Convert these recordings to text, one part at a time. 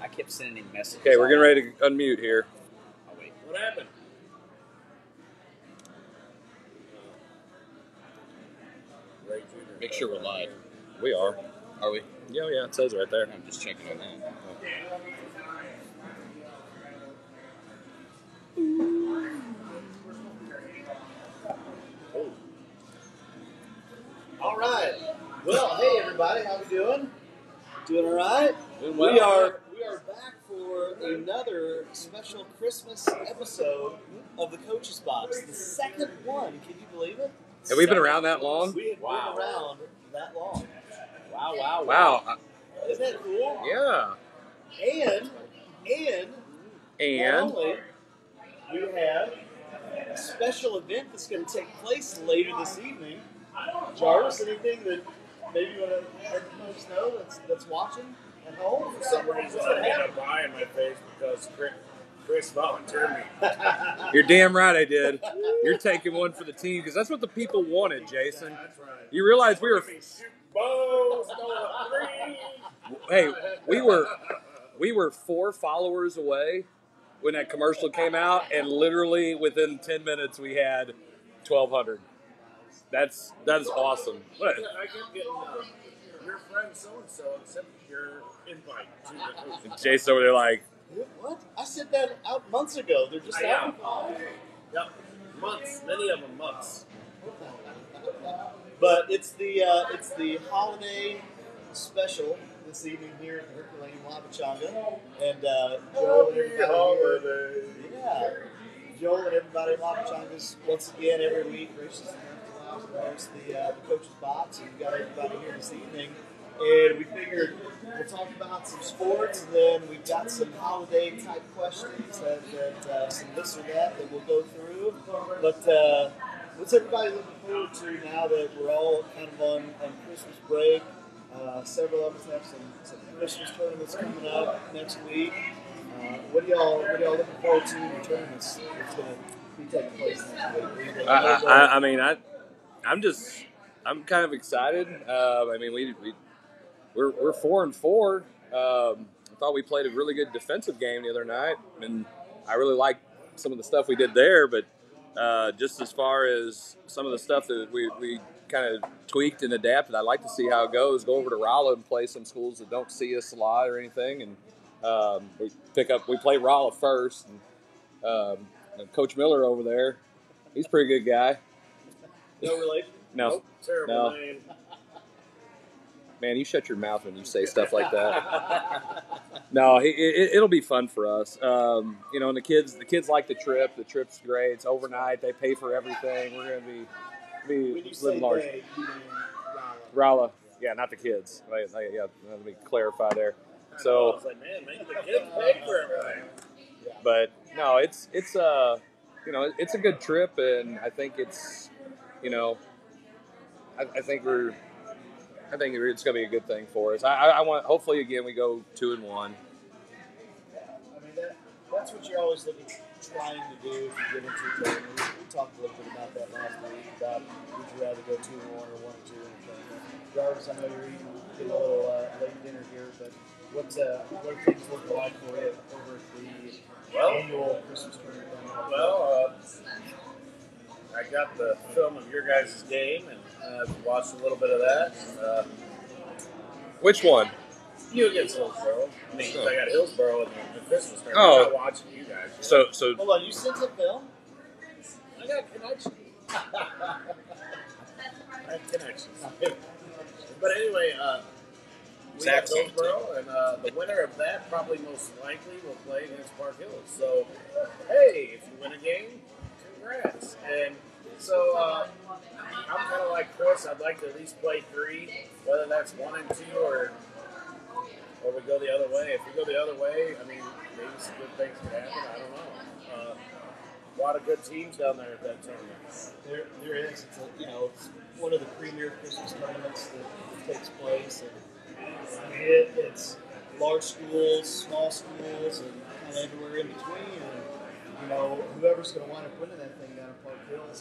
I kept sending him messages. Okay, we're getting ready to unmute here. Oh, wait. What happened? Make sure we're live. We are. Are we? Yeah, yeah, it says right there. I'm just checking on that. Oh. All right. Well, hey everybody, how we doing? Doing all right? Doing We are we are back for another special Christmas episode of the Coaches Box. The second one. Can you believe it? Have we been around that long? We have Wow. been around that long. Wow, wow, Wow. uh, Isn't that cool? Yeah. And and And only we have a special event that's going to take place later this evening. Jarvis, anything that maybe you want to let the folks know that's that's watching home? For some reason, I had a eye in my face because Chris, Chris volunteered me. you're damn right I did. You're taking one for the team because that's what the people wanted, Jason. That's right. You realize we were Let me shoot bows, hey, we were we were four followers away when that commercial came out, and literally within ten minutes we had twelve hundred. That's that is awesome. What? I kept getting uh, your friend so and so accept your invite to the coach. Jason over there like, What? I said that out months ago. They're just I am. out. Yep, months, many of them months. But it's the uh, it's the holiday special this evening here at the Herculaneum Wabachanga, and uh, Joel and everybody here. holiday. Yeah, Joel and everybody at Wabachanga's once again every week graciously enough to allow host the uh, the coaches box, and we got everybody here this evening. And we figured we'll talk about some sports, and then we've got some holiday type questions that, uh, some this or that that we'll go through. But uh, what's everybody looking forward to now that we're all kind of on, on Christmas break? Uh, several of us have some, some Christmas tournaments coming up next week. Uh, what are y'all What are y'all looking forward to in the tournaments that's going to be taking place next week? I, I- I mean, I, I'm just, I'm kind of excited. Uh, I mean, we, we, we're, we're four and four. Um, I thought we played a really good defensive game the other night, and I really liked some of the stuff we did there. But uh, just as far as some of the stuff that we, we kind of tweaked and adapted, I'd like to see how it goes. Go over to Rolla and play some schools that don't see us a lot or anything, and um, we pick up. We play Rolla first, and, um, and Coach Miller over there, he's a pretty good guy. no relation. No, Nope, terrible No. name. Man, you shut your mouth when you say stuff like that. no, it, it, it'll be fun for us. Um, you know, and the kids, the kids like the trip. The trip's great. It's overnight. They pay for everything. We're gonna be be When you say living large. they, you mean Rolla. Rolla, yeah, not the kids. Like, like, yeah, let me clarify there. So, like, man, maybe the kids paid for everything. but no, it's it's uh, you know, it's a good trip, and I think it's, you know, I, I think we're. I think it's going to be a good thing for us. I, I, I want, hopefully, again, we go two and one. I mean, that, that's what you're always looking, trying to do if you get into a tournament. We, we talked a little bit about that last week about would you rather go two and one or one and two in a tournament. Jarvis, I know you're eating, getting a little uh, late dinner here, but what uh, what are things looking like for you over at the Well- annual Christmas tournament? Well, uh, I got the film of your guys' game and uh, watched a little bit of that. Uh, Which one? you against Hillsboro. I mean, 'cause I got Hillsboro in the, the Christmas tournament. Oh. I'm not watching you guys. So, so Hold on, you sent a film? I got connections. I have connections. But anyway, uh, we Zac got Hillsboro, and uh, the winner of that probably most likely will play against Park Hills. So, hey, if you win a game, congrats. And so, uh, I'm kind of like Chris. I'd like to at least play three, whether that's one and two or or we go the other way. If we go the other way, I mean, maybe some good things could happen. I don't know. Uh, a lot of good teams down there at that tournament. There, there is. It's a, you know, it's one of the premier Christmas tournaments that, that takes place, and it, it's large schools, small schools, and kind of everywhere in between. And you know, whoever's going to wind up winning that thing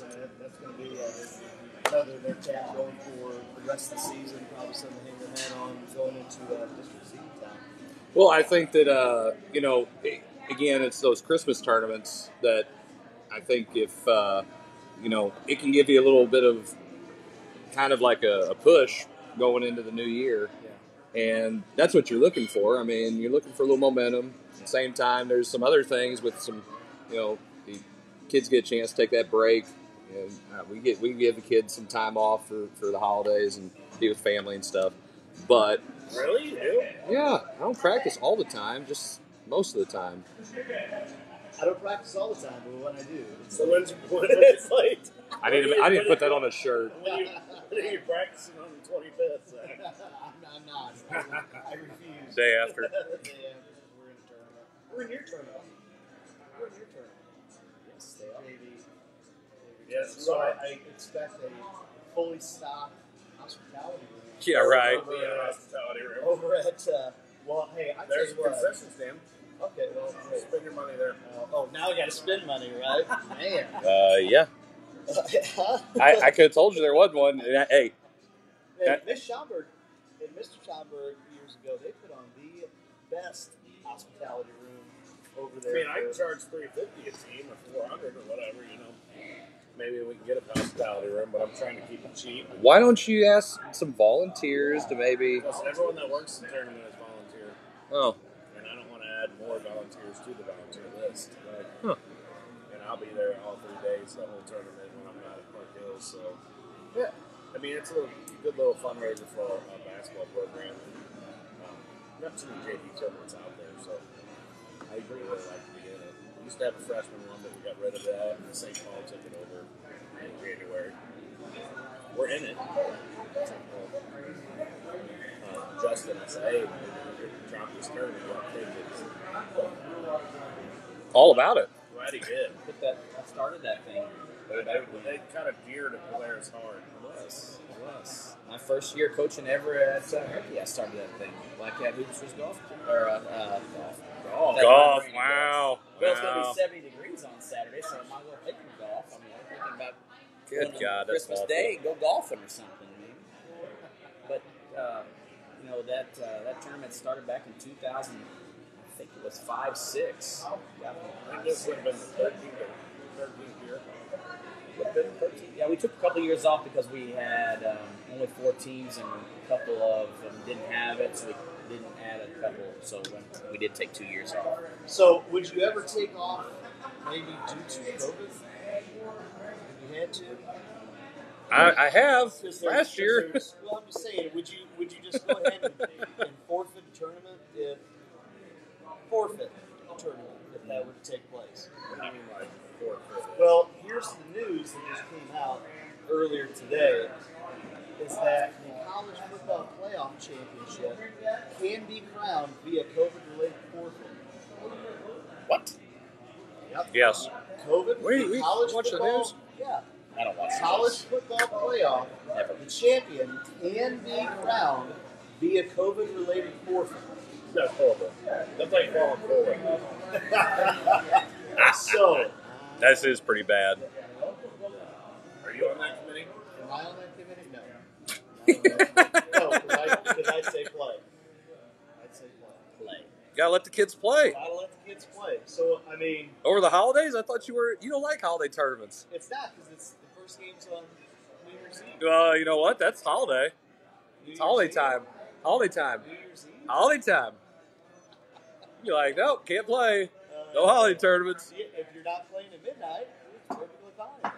down at Park Hills, I mean, that, that's going to be uh, another their cap going for the rest of the season. Probably something to hang their hat on going into uh, district season time. Well, I think that uh, you know, again, it's those Christmas tournaments that I think if uh, you know, it can give you a little bit of kind of like a, a push going into the new year, and that's what you're looking for. I mean, you're looking for a little momentum. At the same time, there's some other things with some, you know, the kids get a chance to take that break. And uh, we get we give the kids some time off for, for the holidays and be with family and stuff. But Really? You do? yeah, I don't practice all the time, just most of the time. I don't practice all the time, but when I do, it's, So when's when it's like? I need to I need to put that on a shirt. When you when are you practicing on the twenty fifth? I'm, I'm not. I refuse. Day after. Yeah, we're in a tournament. We're in your tournament. Yes, So you I. I expect a fully stocked hospitality room. Yeah, right. Be in a hospitality room. Over at, uh, well, hey, I There's a tell you what. concession stand. Okay, well, hey, Spend your money there. uh, oh, now we got to spend money, right? Man. Uh, yeah, I, I could have told you there was one. And I- Hey, Hey, Miss Schomburg and Mr. Schomburg years ago, they put on the best hospitality room over there. I mean, I can charge three fifty a team or four hundred or whatever. You know, maybe we can get a hospitality room, but I'm trying to keep it cheap. why don't you ask some volunteers to maybe? Plus, everyone that works the tournament is volunteer, Oh, and I don't want to add more volunteers to the volunteer list. Right? Huh. And I'll be there all three days, the whole tournament when I'm not at Park Hills. So, yeah, I mean, it's a little, good little fundraiser for our, our basketball program. Um, not too many JV tournaments out there, so I agree really like to be in it. We used to have a freshman one, but we got rid of that, and St. Paul took it over in January. We're in it. Uh, Justin, I say, hey, we drop this tournament, you want tickets? all about it. Glad he did. Put that, I started that thing. They, they, they kind of geared to Polaris hard. was. It was. My first year coaching ever at uh, Herky, I started that thing. Black Cat Hoops was golf. Or, uh, uh, golf. Golf. Golf. might bring Wow. Well, it's going to be 70 degrees on Saturday, so I might as well take them to golf. I mean, I'm thinking about Good God, Christmas awful. Day, go golfing or something, maybe. But, uh, you know, that uh, that tournament started back in 2000. I think it was 5 6. I think this would have been the 13th, 13th year. Would have been 13. Yeah, we took a couple years off because we had um, only four teams and a couple of them didn't have it, so we didn't add a couple. So when, we did take two years off. So, would you ever take off maybe due to COVID? If you had to? I, I have 'Cause there's- last year. Well, I'm just saying, would you would you just go ahead and, and forfeit the tournament if forfeit the tournament if that would take place? What do you mean, like, four, fifth? Well, here's the news that just came out earlier today: is that the college football playoff championship can be crowned via COVID-related forfeit. What? Yep. Yes. COVID. Wait, we college watch the news? Yeah. I don't watch College football playoff, Never. the champion can be crowned via COVID-related forfeit. That's horrible. That's like falling forward. So, This is pretty bad. Are you on that committee? am I on that committee? No. no, because I, 'cause I'd say play. I'd say play. play. Gotta let the kids play. Gotta let the kids play. So, I mean, Over the holidays, I thought you were you don't like holiday tournaments. it's not because it's the first game's on New Year's Eve. Well, you know what? That's holiday. New It's Year's holiday Eve. time. Holiday time. New Year's Eve. Holiday time. You're like, nope, can't play. No holiday tournaments. If you're not playing at midnight, it's perfectly fine.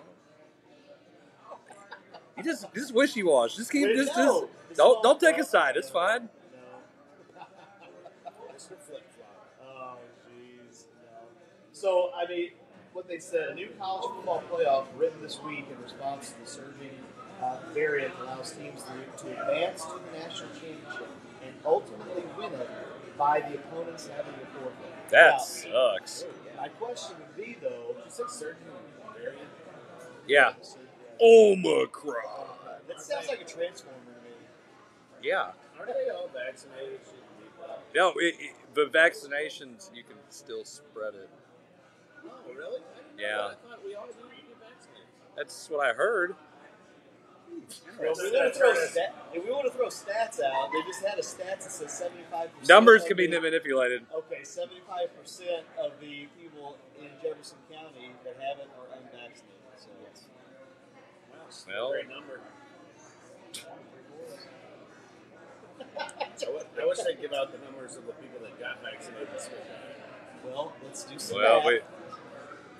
You just just wishy wash. Just keep just, just don't don't take a side. It's fine. No. Mr. Flip Flop. Oh, jeez. So, I mean, what they said, a new college football playoff written this week in response to the surging uh, variant allows teams to, to advance to the national championship and ultimately win it by the opponents having to forfeit. That Now, sucks. my question would be, though, Did you say surgeon variant? Yeah. Omicron. that sounds like a transformer to me. Yeah. Aren't they all vaccinated? No, it, it, the vaccinations you can still spread it. Oh, really? I didn't know Yeah. that. I thought we all get vaccinated. That's what I heard. Well, if we want to throw stat, if we want to throw stats out, they just had a stats that says seventy-five percent. Numbers can be manipulated. Okay, seventy-five percent of the people in Jefferson County that have it are unvaccinated. So yes. Wow, it's Well. great number. I wish- I wish they'd give out the numbers of the people that got vaccinated. this week. Well, let's do some Well, math.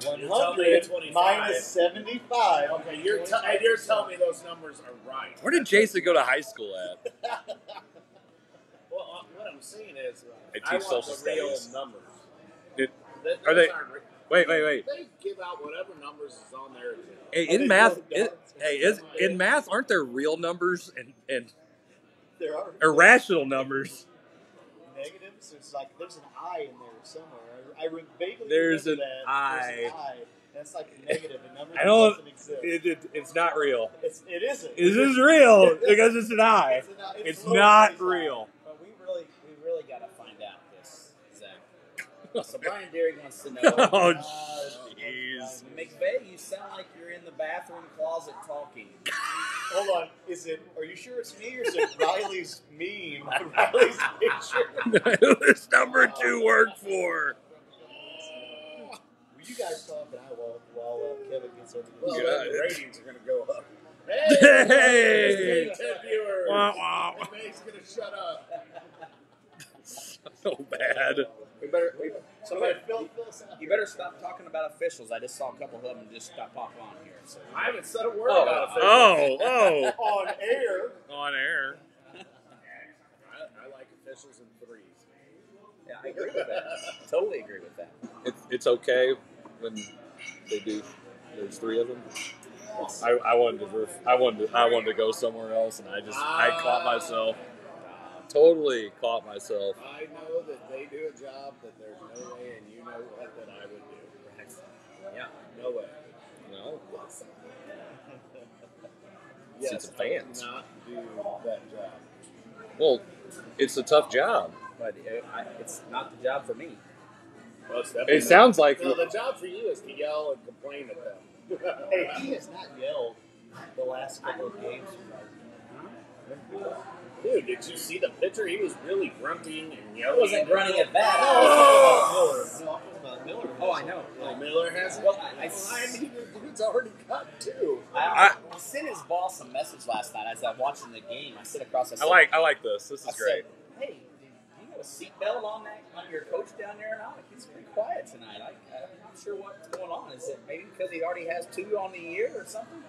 Wait. One You tell me hundred minus seventy-five. Okay, you're, t- and you're telling me those numbers are right. Where did Jason go to high school at? Well, uh, what I'm saying is, I I teach want social the real studies. numbers. It- Th- are they- aren't re- Wait, wait, wait. They give out whatever numbers is on there. Hey, Are in math, real in, hey, is, in math, aren't there real numbers and, and There are irrational numbers? negatives. It's like there's an I in there somewhere. I, vaguely There's remember an that. I. An I. That's like a negative. A number I that doesn't exist. it, it, it's not real. it's, it isn't. This is real because it's an I. It's, I- It's lowercase not I. real. But we really, we really got to find out this, Zac. So Brian Deering wants to know. Oh, Uh, jeez. McVey, you sound like you're in the bathroom closet talking. Hold on. Is it? Are you sure it's me or is it Riley's meme? Riley's picture. Who does number two work for? Will you guys talk and I will while uh, Kevin gets over Well, this. Yeah. the ratings are going to go up. Hey! There's 10 viewers. Wah, wah. Everybody's going to shut up. So bad. We better, we, somebody, Somebody fill, fill us you better stop talking about officials. I just saw a couple of them just stop pop on here. So I haven't said a word Oh. about it. Oh, oh. on air. On air. I, I like officials in threes. yeah, I agree with that. totally agree with that. It's, it's okay when they do. There's three of them. I, I wanted to ref- I wanted to, I wanted to go somewhere else, and I just I caught ah. myself. Totally caught myself. I know that they do a job that there's no way, and you know what, that I would do. Yeah. No way. No, Yes, It's a I would fans. not do that job. well, it's a tough job. But it, I, it's not the job for me. Well, definitely It sounds like No, the job for you is to yell and complain at them. Hey, he has not yelled the last couple of games. Dude, did you see the picture? He was really grunting and I yelling. wasn't running at that. Oh! Miller. No, I'm about Miller. Oh, I know. Oh, Miller has. Well, I- I- I mean, the dude's already got two. I, I sent his boss a message last night as I'm watching the game. I sit across. I, I like I like this. This I is great. Said, hey, do you have a seatbelt on that on your coach down there or not? He's pretty quiet tonight. I, I'm not sure what's going on. Is it maybe because he already has two on the year or something?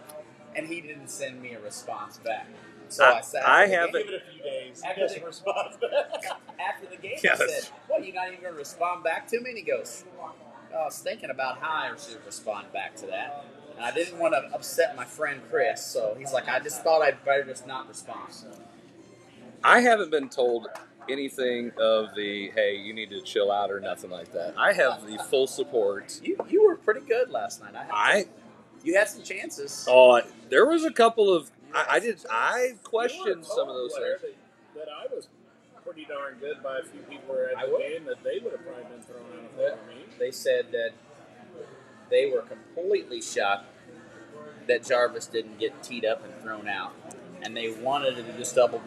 And he didn't send me a response back. So I, I- said, I haven't- Give it a few days. After the- some response. after the game, Yes. I said, "What? You're not even going to respond back to me?" And he goes, oh, "I was thinking about how I should respond back to that, and I didn't want to upset my friend Chris, so he's like, I just thought I'd better just not respond." I haven't been told anything of the hey, you need to chill out or nothing like that. I have the full support. You you were pretty good last night. I, I you had some chances. oh, there was a couple of I, I did I questioned some of those things. That, that I was pretty darn good by a few people who were at I the would. game that they would have probably been thrown out if they were me. They said that they were completely shocked that Jarvis didn't get teed up and thrown out, and they wanted to just double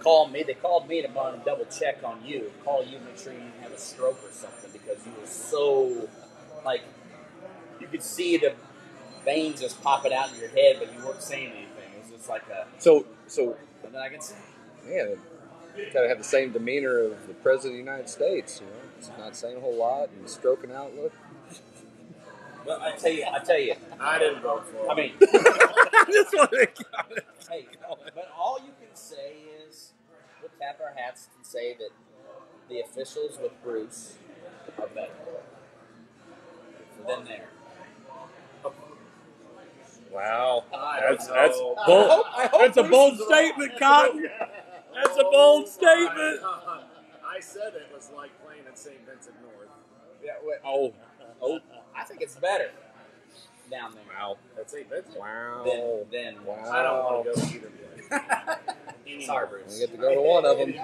call me. They called me to want to double check on you, call you, make sure you didn't have a stroke or something because you were so like you could see the veins just popping out in your head, but you weren't saying anything. It was just like a So so nothing I can say. man, gotta have the same demeanor of the president of the United States. You know, it's not saying a whole lot and stroking out. Look, Well, I tell you, I tell you. I didn't vote for him. I mean, what they got it. Hey, but all you can say is, we'll tap our hats and say that the officials with Bruce are better than there. Wow, that's that's bold. I hope- I hope that's a bold is statement, Cotton. That's a bold uh, statement. I said it was like playing at St. Vincent North. Yeah, wait, Oh, oh, I think it's better down there wow, At St. Vincent? wow. Then, than. Wow. I don't want to go either place. Anymore. Sorry, Only get to go to one of them.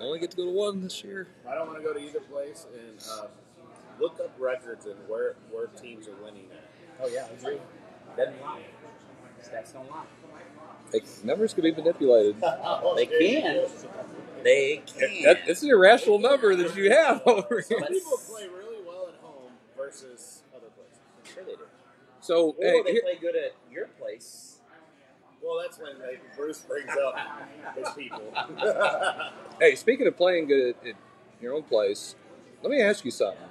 Only get to go to one this year. I don't want to go to either place and uh, look up records and where, where teams are winning at. Oh yeah, I agree. Doesn't lie. Stats don't lie. Like, numbers can be manipulated. They can. They can. That, it's an irrational number that you have over Some people play really well at home versus other places. I'm Sure they do. So, Or hey, they here- play good at your place. Well, that's when they, Bruce brings up his people. hey, speaking of playing good at, at your own place, let me ask you something,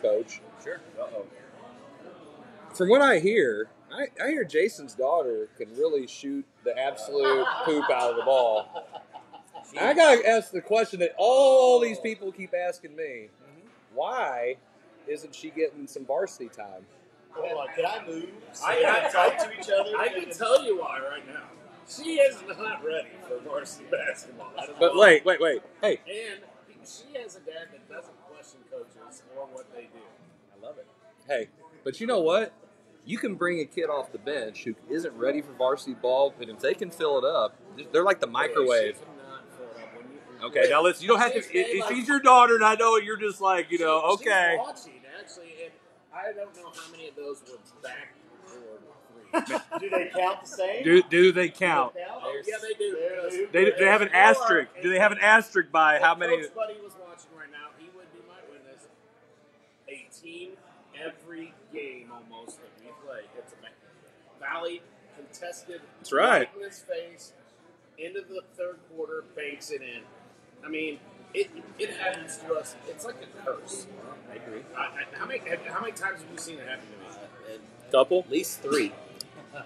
Coach. Sure. Uh-oh. From what I hear, I, I hear Jason's daughter can really shoot the absolute poop out of the ball. And I gotta ask the question that all these people keep asking me: mm-hmm. Why isn't she getting some varsity time? Hold on, can I move? So I- I- can talk to each other. I can tell you why right now. She is not ready for varsity basketball. But why. wait, wait, wait. Hey, And she has a dad that doesn't question coaches or what they do. I love it. hey, but you know what? You can bring a kid off the bench who isn't ready for varsity ball, and if they can fill it up, they're like the microwave. She cannot fill it up when you- Okay, now listen. You don't have to. If, if she's your daughter, and I know it. you're just like you know. She- Okay. She's watching, actually, and I don't know how many of those were backboard three. Do they count the same? Do do they Do count? they count? Oh, yeah, they do. because- They, they have an asterisk. Do they have an asterisk by how many? Coach Buddy was watching right now, he would be my witness. 18 every game almost that we play. It's a ma- Valley contested. That's right. in his face. Into the third quarter, banks it in. I mean, it it happens to us. It's like a curse. I agree. I, I, how many how many times have you seen it happen to me? Couple. At least three.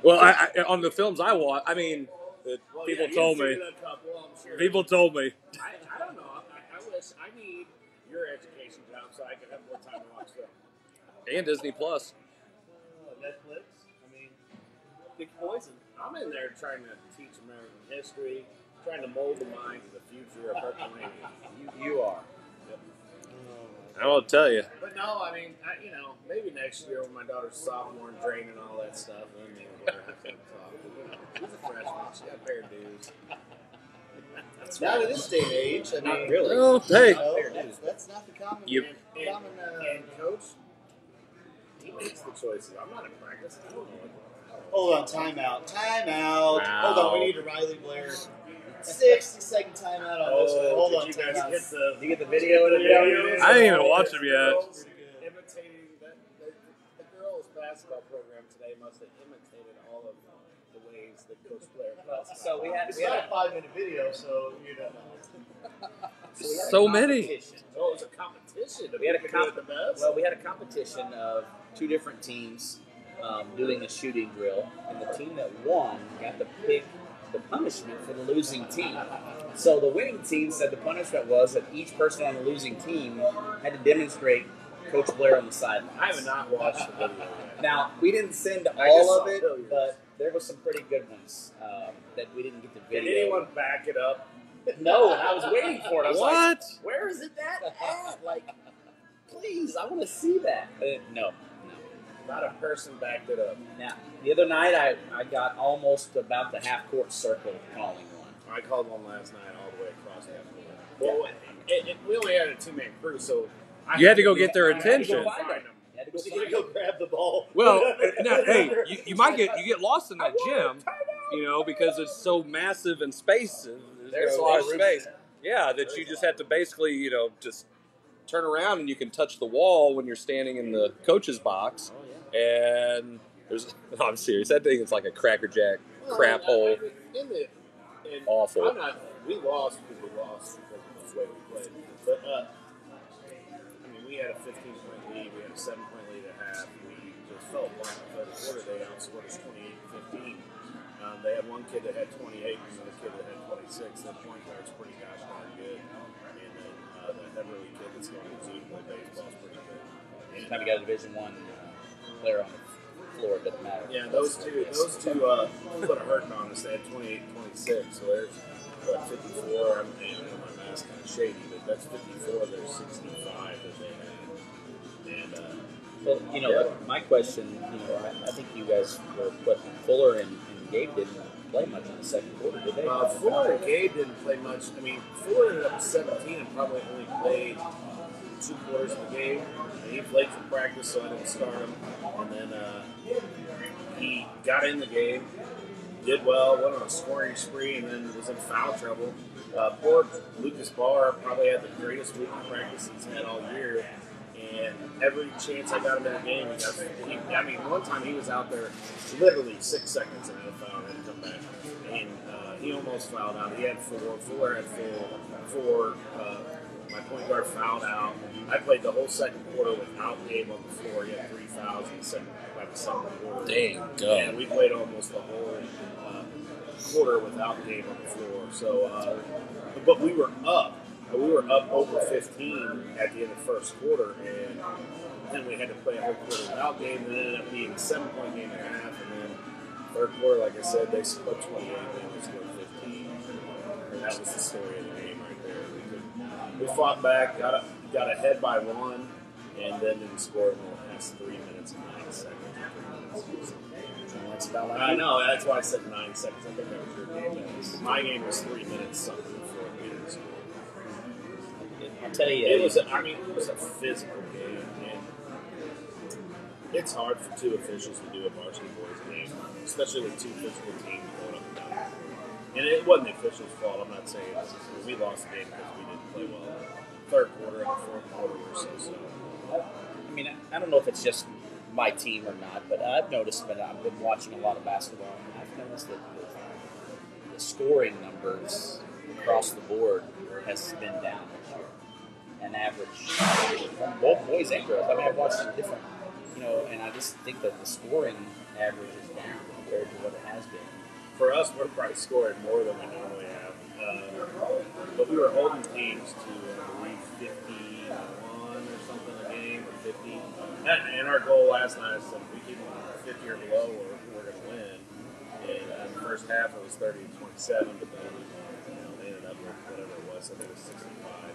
Well, I, I, on the films I watch, I mean, uh, Well, people yeah, told me. it a couple, I'm sure. People told me. I, I don't know. I, I wish I need your education job so I could have more time to watch film. And Disney Plus. Uh, Netflix. I mean, pick your poison. I'm in there trying to teach American history, trying to mold the mind of the future of Pennsylvania. You, you are. I will tell you. But no, I mean, I, you know, maybe next year when my daughter's sophomore and drain and all that stuff, then maybe we'll have to talk. She's a freshman. She got pair of dues. Not in this day and age. I Not mean, really. Well, hey, you know, that's, that's not the common. You- And, and, common uh, and coach, he makes the choices. I'm not in practice. I don't know. Hold on, time timeout. Timeout. Wow. Hold on, we need a Riley Blair. 60 second timeout on this one. Hold on, you guys timeout. get the You get the video in a Yeah, video. I didn't even watch them yet. Imitating that, the, the girls' basketball program today must have imitated all of the ways that Coach Blair Well, so we had, It's we had not a five minute video, so you don't know. so we had a So many. Oh, it was a competition. We had a pick comp- the best. Well, we had a competition of two different teams um, doing a shooting drill, and the team that won got to pick the punishment for the losing team. So the winning team said the punishment was that each person on the losing team had to demonstrate Coach Blair on the sidelines. I have not watched the video. Now we didn't send all of it, failures. but there was some pretty good ones um, that we didn't get the Did video. anyone back it up? No, and I was waiting for it. I was like, What? "Where is it that at? Like, please, I want to see that." Uh, no, no. Not a person backed it up. Now, the other night, I, I got almost about the half court circle calling one. I called one last night all the way across the floor. Well, it, it, we only had a two man crew, so I You had to go get their I had to go attention. find them. You had to go So you find gotta go it. grab the ball. Well, uh, no, hey, you, you might get you get lost in that gym, you know, because it's so massive and space. There's, There's a a lot lot of of space. Yeah, that you just have to basically, you know, just turn around and you can touch the wall when you're standing in the coach's box. Yeah. And there's, no, I'm serious. That thing is like a crackerjack Well, crap I- hole. I mean, in the, in, Awful. I'm not. We lost because we lost because of the way we played. But uh, I mean, we had a 15 point lead. We had a seven point lead at half. We just fell apart in the third quarter. They outscored us 28 15. Um, they had one kid that had 28 and another kid that had 26. That point guard's pretty gosh darn good. And then uh, the Heverly kid that's going to Zoo to play baseball is pretty good. And, Anytime you got a Division One player on the floor, it doesn't matter. Yeah, those two, those two uh, put a hurting on us. They had 28, 26. So there's what 54. I'm, I know my math's kind of shady, but that's 54. There's 65 that they had. And uh, Well, you know, Yeah. my question, you know, I, I think you guys were, but Fuller and, and Gabe didn't play much in the second quarter, did they? uh, Fuller and Gabe didn't play much. I mean, Fuller ended up 17 and probably only played two quarters of the game. And he played for practice, so I didn't start him. And then uh, he got in the game. did well, went on a scoring spree, and then was in foul trouble. Uh, poor Lucas Barr probably had the greatest week of practice he's had all year. And every chance I got in a game, he got. He, I mean, one time he was out there literally six seconds and had a foul and come back. And uh, he almost fouled out. He had four. Fuller had four. Four. Uh, my point guard fouled out. I played the whole second quarter without Gabe on the floor. He had three fouls in the second, by the second quarter. Dang, And we played almost the whole uh, quarter without Gabe on the floor. So, uh, but we were up. We were up over 15 at the end of the first quarter, and then we had to play a whole quarter without Gabe, and it ended up being a seven-point game and a half. And then third quarter, like I said, they scored 28, and we scored 15, and that was the story we fought back, got a, got ahead by one, and then didn't score in the last three minutes and nine seconds. That's about like I know, that's why I said nine seconds. I think that was your game. My game was three minutes something before we didn't score. I'll tell you, It was, a, I mean, it was a physical game, and it's hard for two officials to do a varsity boys game, especially with two physical teams going up and down. And it wasn't the officials' fault. I'm not saying we lost the game because we didn't play well. Third quarter and fourth quarter were so so. I mean, I don't know if it's just my team or not, but I've noticed that I've been watching a lot of basketball, and I've noticed that the, the scoring numbers across the board has been down this year. An average from both boys and girls. I mean, I've watched some different, you know, and I just think that the scoring average is down compared to what it has been. For us, we're probably scoring more than we normally. Uh, but we were holding teams to, I believe, 51 or something a game, or 50. And, and our goal last night is if we keep them 50 or below, we're, we're going to win. And uh, in the first half, it was 30 to 27, but then you know, they ended up with whatever it was. I think it was 65.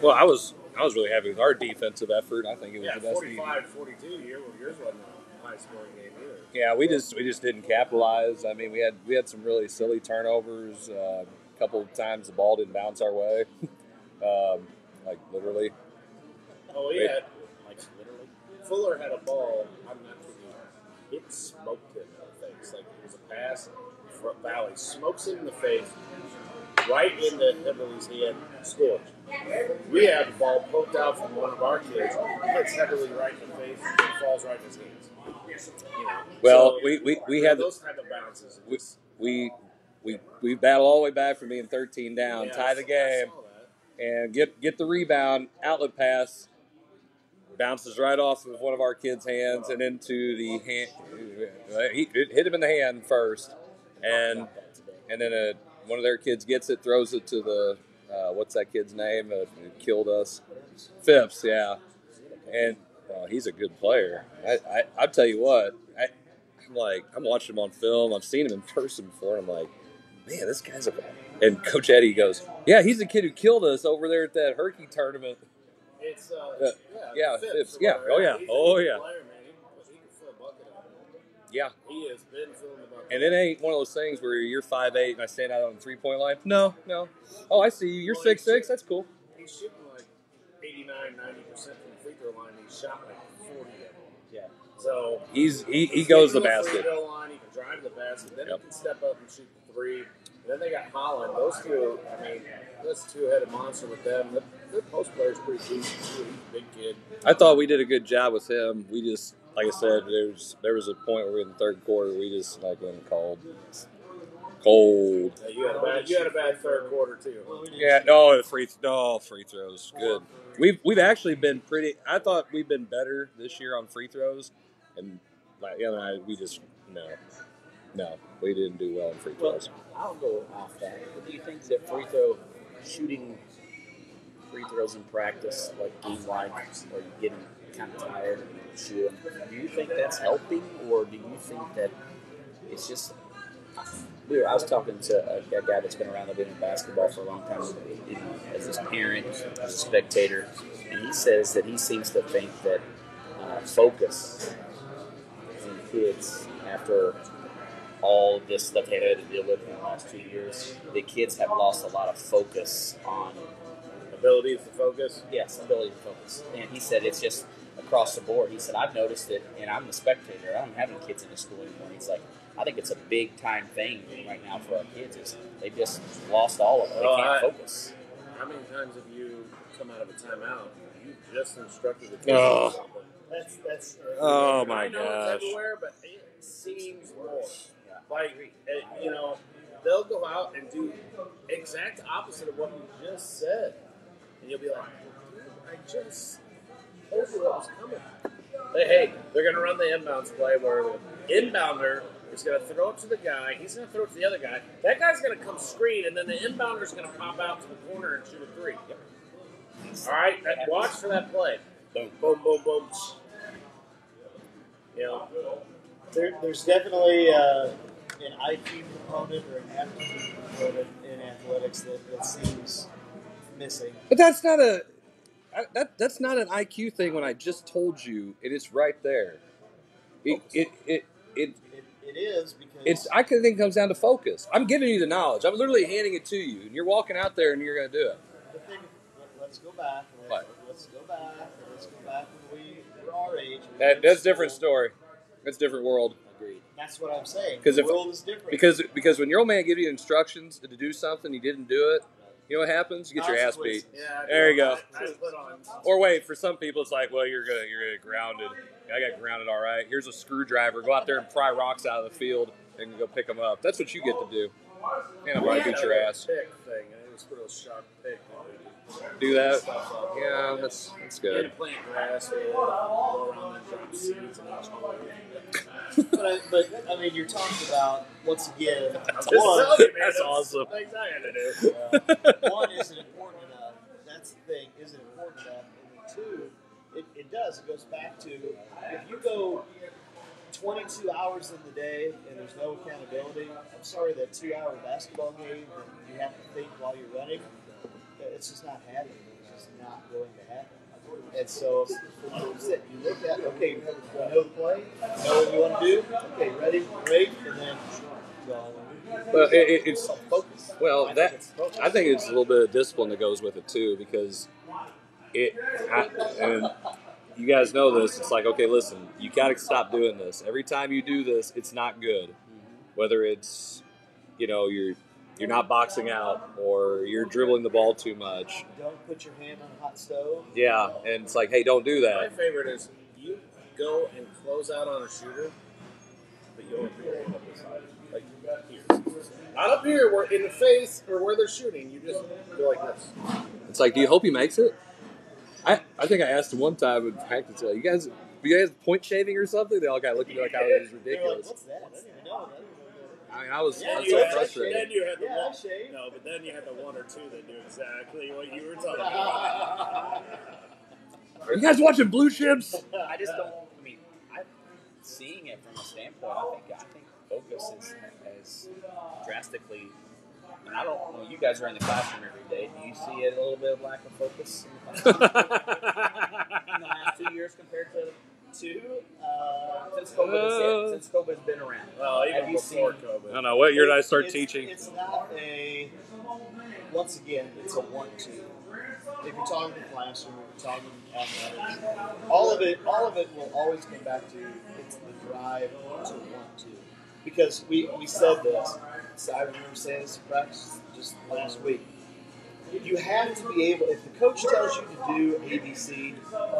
Well, I was I was really happy with our defensive effort. I think it was Yeah, the best. 45 42. Your, yours wasn't a high scoring game. Yeah, we just we just didn't capitalize. I mean, we had we had some really silly turnovers. Uh, a couple of times the ball didn't bounce our way, um, like literally. Oh, Wait. like, literally. Fuller had a ball, I'm not kidding it smoked him in the face. Like, it was a pass from Valley, smokes him in the face, right into Heberly's hand, scores. We had the ball poked out from one of our kids, hits Heberly right in the face, and falls right in his hands. You know, Well, so, we, we, we had those type of bounces. we, we we we battle all the way back from being 13 down, Yeah, tie the game, and get get the rebound, outlet pass, bounces right off of one of our kids' hands and into the hand. He it hit him in the hand first, and and then a, one of their kids gets it, throws it to the uh, what's that kid's name? Uh, who killed us, Phipps. Yeah, and well, he's a good player. I, I I'll tell you what. I, I'm like I'm watching him on film. I've seen him in person before. And I'm like, man, this guy's a. And Coach Eddie goes, yeah, he's the kid who killed us over there at that Herky tournament. It's, uh, Uh, yeah, Phipps Phipps. Yeah. Oh, yeah. He's Oh, yeah. player. He, he can fill a bucket up. Yeah, He has been filling the bucket. and it ain't one of those things where you're five eight and I stand out on the three point line. No, no. Oh, I see you. You're Well, six six. That's cool. He's shooting like 89, 90% from the free throw line. He's shot like 40 of them. Yeah. So He's he, he he's goes the getting to Free basket. throw line, he can drive the basket. Then Yep. he can step up and shoot the three. And then they got Holland. Those two, I mean, this two-headed monster with them. The, their post player's pretty decent too. He's a big kid. I thought we did a good job with him. We just, like I said, there was there was a point where in the third quarter we just like went cold, cold. Yeah, you had a bad, you had a bad third quarter too. Yeah, no, the free no free throws, good. We've we've actually been pretty. I thought we've been better this year on free throws, and like other night we just no, no, we didn't do well on free Well, throws. I'll go off that. But do you think that free throw shooting free throws in practice, like game wide, are you getting kind of tired and you shoot them? Do you think that's helping, or do you think that it's just? We were, I was talking to a, a guy that's been around the been in basketball for a long time, you know, as his parent, as a spectator, and he says that he seems to think that uh, focus in kids after all this stuff they had to deal with in the last two years, the kids have lost a lot of focus on ability to focus. Yes, ability to focus. And he said it's just across the board. He said I've noticed it, and I'm the spectator. I'm having kids in the school anymore. He's like, I think it's a big time thing right now for our kids. Is they've just lost all of it. They Well, can't I- focus. How many times have you come out of a timeout? You just instructed the kids Oh. on. That's that's. Oh my I know gosh. it's everywhere, but it seems more. Like, uh, you know, they'll go out and do exact opposite of what you just said. And you'll be like, "Dude, I just told you what was coming. But hey, they're going to run the inbounds play where the inbounder is going to throw it to the guy. He's going to throw it to the other guy. That guy's going to come screen, and then the inbounder is going to pop out to the corner and shoot a three. All right, that- watch for that play. Boom. Boom, boom, boom. You know, There, there's definitely uh, an IQ component or an aptitude component in athletics that, that seems missing. But that's not a I- that that's not an IQ thing. When I just told you, it is right there. It it it, it It, is because it's I can think it comes down to focus. I'm giving you the knowledge. I'm literally handing it to you, and you're walking out there and you're going to do it. the thing. Let, us go back. Let, What? Let's go back. Let's go back when we were our age. That that's in different story. That's a different world. Agreed. That's what I'm saying. 'Cause the if- world is different. Because because when your old man gives you instructions to do something, you didn't do it. You know what happens? You get your ass beat. Yeah. There you go. I, I. Or wait, for some people, it's like, well, you're gonna you're gonna get grounded. I got grounded, all right. Here's a screwdriver. Go out there and pry rocks out of the field and go pick them up. That's what you get to do. And I'm gonna beat your ass. Pick thing. I just put a sharp pick. Do that. Yeah, that's that's You had to good. plant grass, we had to go around and drop seeds and all but, I, but I mean, you're talking about once again. Just one, tell That's it's awesome. Things I had to do. uh, one isn't important enough. That's the thing. Isn't important enough. And then two, it, it does. It goes back to if you go 22 hours in the day and there's no accountability. I'm sorry that two-hour basketball game that you have to think while you're running. It's just not happening. It's just not going to happen. And so, that you look at, okay, you know the play, know what you want to do. Okay, ready, great, and then go. Well, it, it, it's focus. well I think that it's focus. I think it's a little bit of discipline that goes with it too, because it I, and you guys know this. It's like, okay, listen, you got to stop doing this. Every time you do this, it's not good. Mm-hmm. Whether it's you know you're you're not boxing out or you're dribbling the ball too much. Don't put your hand on a hot stove. Yeah, and it's like, hey, don't do that. My favorite is you go and close out on a shooter, but you don't put your hand up his side. Like here. Not up here where in the face or where they're shooting. You just go like this. It's like, do you hope he makes it? I, I think I asked him one time in practice, like, you guys, you guys point shaving or something? They all kind of looked at me like I was They're like, ridiculous. what's that? I didn't even know. that. I mean, I was, I was you so had, frustrated. Then you had the Yeah, one. shave. No, but then you had the one or two that knew exactly what you were talking about. Are you guys watching Blue Chips? I just don't. I mean, I'm seeing it from a standpoint. I think I think focus is has drastically. And I don't know. You guys are in the classroom every day. Do you see a little bit of lack of focus in the in the last two years compared to two Uh, since COVID has since COVID's been around? Well, Have you before seen- COVID. I don't know. What year did I start it's, teaching? It's not a. Once again, it's a one-two. If you're talking the classroom, if you're talking athletics, all of it, all of it will always come back to it's the drive to want to. Because we, we said this. So I remember saying this in practice just last week. You have to be able. If the coach tells you to do ABC,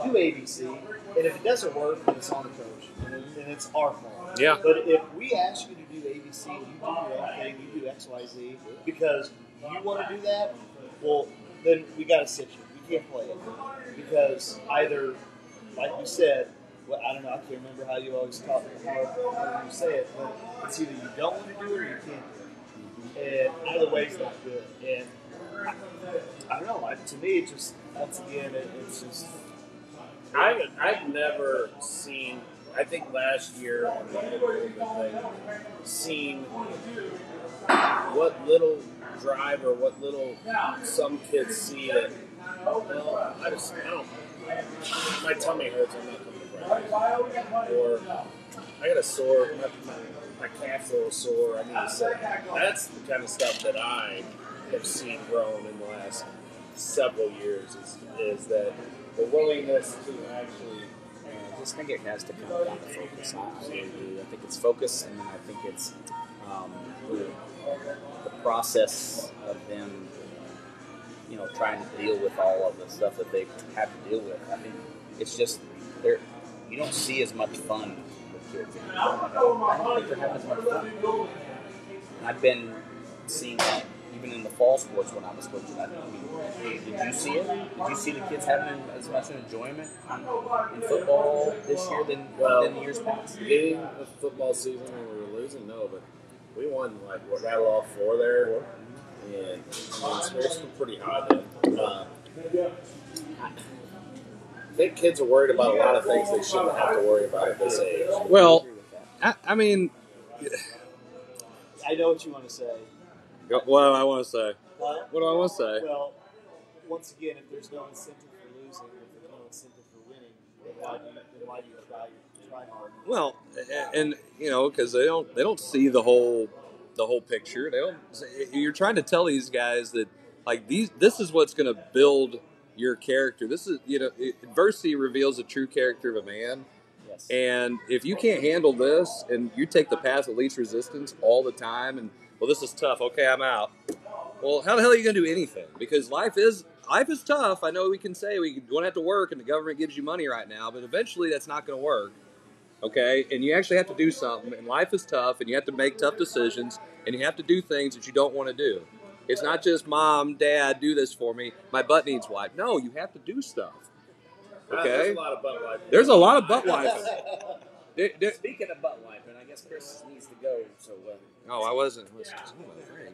do ABC, and if it doesn't work, then it's on the coach, and, it- and it's our fault. Yeah. But if we ask you to do ABC, and you do your own thing, you do X, Y, Z, because you want to do that, well, then we got to sit you. We can't play it because either, like you said, well, I don't know. I can't remember how you always talk how, you say it, but it's either you don't want to do it or you can't do it, and either way is not good. And I, I don't know. Like, to me, it just once again, it, it's just I, I've never seen. I think last year seen what little drive or what little some kids see that. Well, I just I don't. My tummy hurts. I'm not coming to practice. Or I got a sore. My, my calf's a little sore. I need to sit. That's the kind of stuff that I have seen grown in the last several years is is that the willingness to actually I just think it has to come down to focus. I. I think it's focus, and then I think it's um, the, the process of them, you know, trying to deal with all of the stuff that they have to deal with. I think it's just they're you don't see as much fun with kids. anymore. I don't, think they're having as much fun. I've been seeing that even in the fall sports when I was coaching. I mean, did you see it? Did you see the kids having as much enjoyment in football this year than, than the years past? beginning of football season when we were losing, no, but we won like what rattle off four there, and I mean, spirits were pretty high then. Uh, I think kids are worried about a lot of things they shouldn't have to worry about at this age. Well, I, I mean, I know what you want to say. what do I want to say? Huh? What do I want to say? Well, once again, if there's no incentive for losing, if there's no incentive for winning, then why do you, then why do you try, try hard? Well, a- and you know, because they don't they don't see the whole the whole picture. They don't. Eh, you're trying to tell these guys that like these this is what's going to build your character. This is you know adversity reveals the true character of a man. Yes. And if you can't handle this and you take the path of least resistance all the time and well this is tough, okay, I'm out. Well, how the hell are you going to do anything? Because life is life is tough. I know we can say we don't have to work and the government gives you money right now, but eventually that's not going to work. Okay? And you actually have to do something and life is tough and you have to make tough decisions and you have to do things that you don't want to do. It's not just mom, dad, do this for me. My butt needs wiped. No, you have to do stuff. Uh, Okay. There's a lot of butt wiping. There's a lot of butt wiping. There- there- Speaking of butt wiping, I guess Chris needs to go. So, uh, Oh, I wasn't. was- my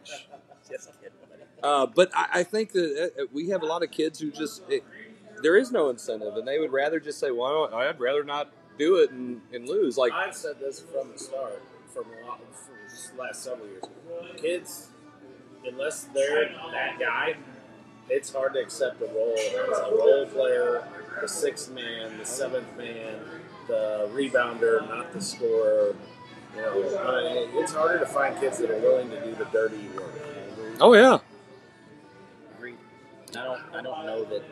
gosh. just kidding. Uh, but I, I think that uh, we have a lot of kids who just it, there is no incentive, and they would rather just say, "Well, I'd rather not do it and, and lose." Like, I've said this from the start, from a lot, from just the last several years. Kids, unless they're that guy, it's hard to accept a role as a role player, the sixth man, the seventh man, the rebounder, not the scorer. You know, it's harder to find kids that are willing to do the dirty work. oh yeah, I don't. I don't know that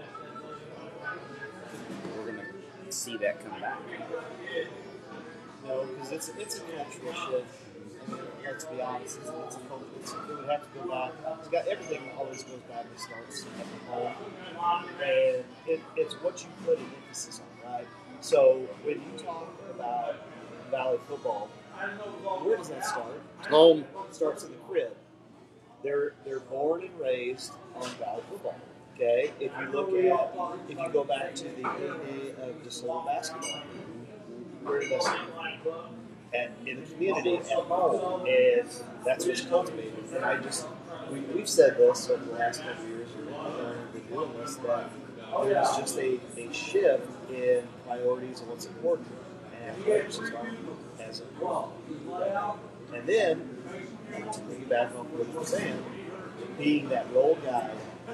we're gonna see that come back. No, because it's a, it's a cultural shift. Let's be honest, it's, it's a culture. It's, it would have to go back. It's got everything always goes back and starts at the home, and it, it's what you put an emphasis on, right? So when you talk about Valley football, where does that start? home. It starts in the crib. They're they're born and raised on Valley football. Okay, if you look at if you go back to the heyday of DeSoto basketball, where did that start? And in the community at home, and that's what's cultivated. And I just we, we've said this over the last couple years. We've been doing this that there's just a, a shift in priorities and what's important, and players just aren't as important. And then to piggyback on what you were saying, being that role guy,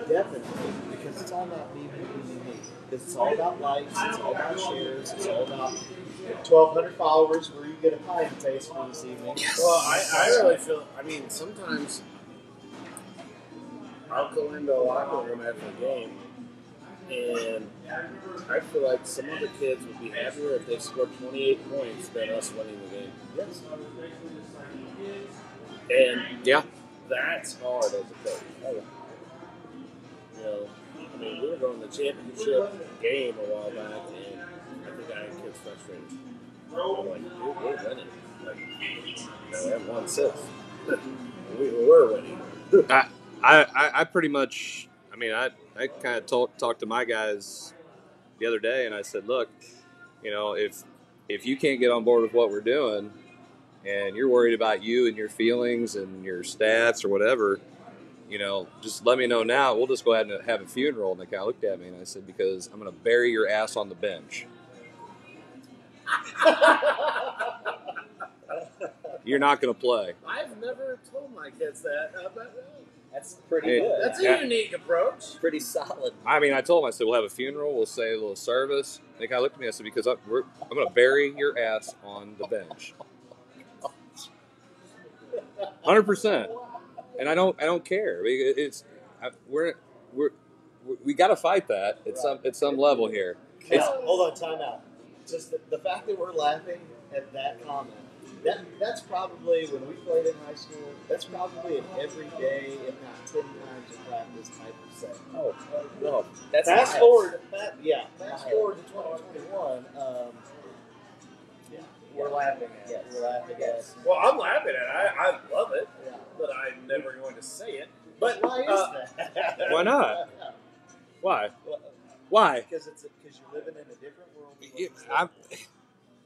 definitely, because it's all about me, me, me, me, me. Because it's all about likes, it's all about shares, it's all about 1,200 followers where you get a pie in the face for this evening. Well, I, I really feel. I mean, sometimes I'll go into a locker room after a game, and I feel like some of the kids would be happier if they scored 28 points than us winning the game. Yes. And Yeah, that's hard as a coach. Oh, you know, I mean, we were going to the championship game a while back, and I think I had kids frustrated. I'm like, dude, we're winning. Like, you know, we haven't won six. we were winning. I, I, I- I pretty much. I mean, I, I kind of talked talked to my guys the other day, and I said, look, you know, if if you can't get on board with what we're doing, and you're worried about you and your feelings and your stats or whatever, you know, just let me know now. We'll just go ahead and have a funeral. And they kind of looked at me, and I said, because I'm going to bury your ass on the bench. You're not going to play. I've never told my kids that. But, That's pretty Hey, good. that's a Yeah. unique approach. pretty solid. I mean, I told him, I said, we'll have a funeral, we'll say a little service. And they kind of looked at me, I said, because I'm, I'm going to bury your ass on the bench. 100%. And I don't, I don't care. It's, I, we're, we're, we- we got to fight that at some at some level here. It's, Now, hold on, time out. Just the, the fact that we're laughing at that comment, that that's probably when we played in high school, that's probably an everyday, if not ten times a practice type of setting. Oh, no, that's fast miles. forward, fa- yeah, fast Miles. forward to 2021. Um, yeah, we're laughing at it. We're laughing at it. Well, I'm laughing at it. I, I love it, Yeah. but I'm never going to say it. But Why is uh, that? Why not? why? Well, Why? Because it's because you're living in a different world. than what It- it's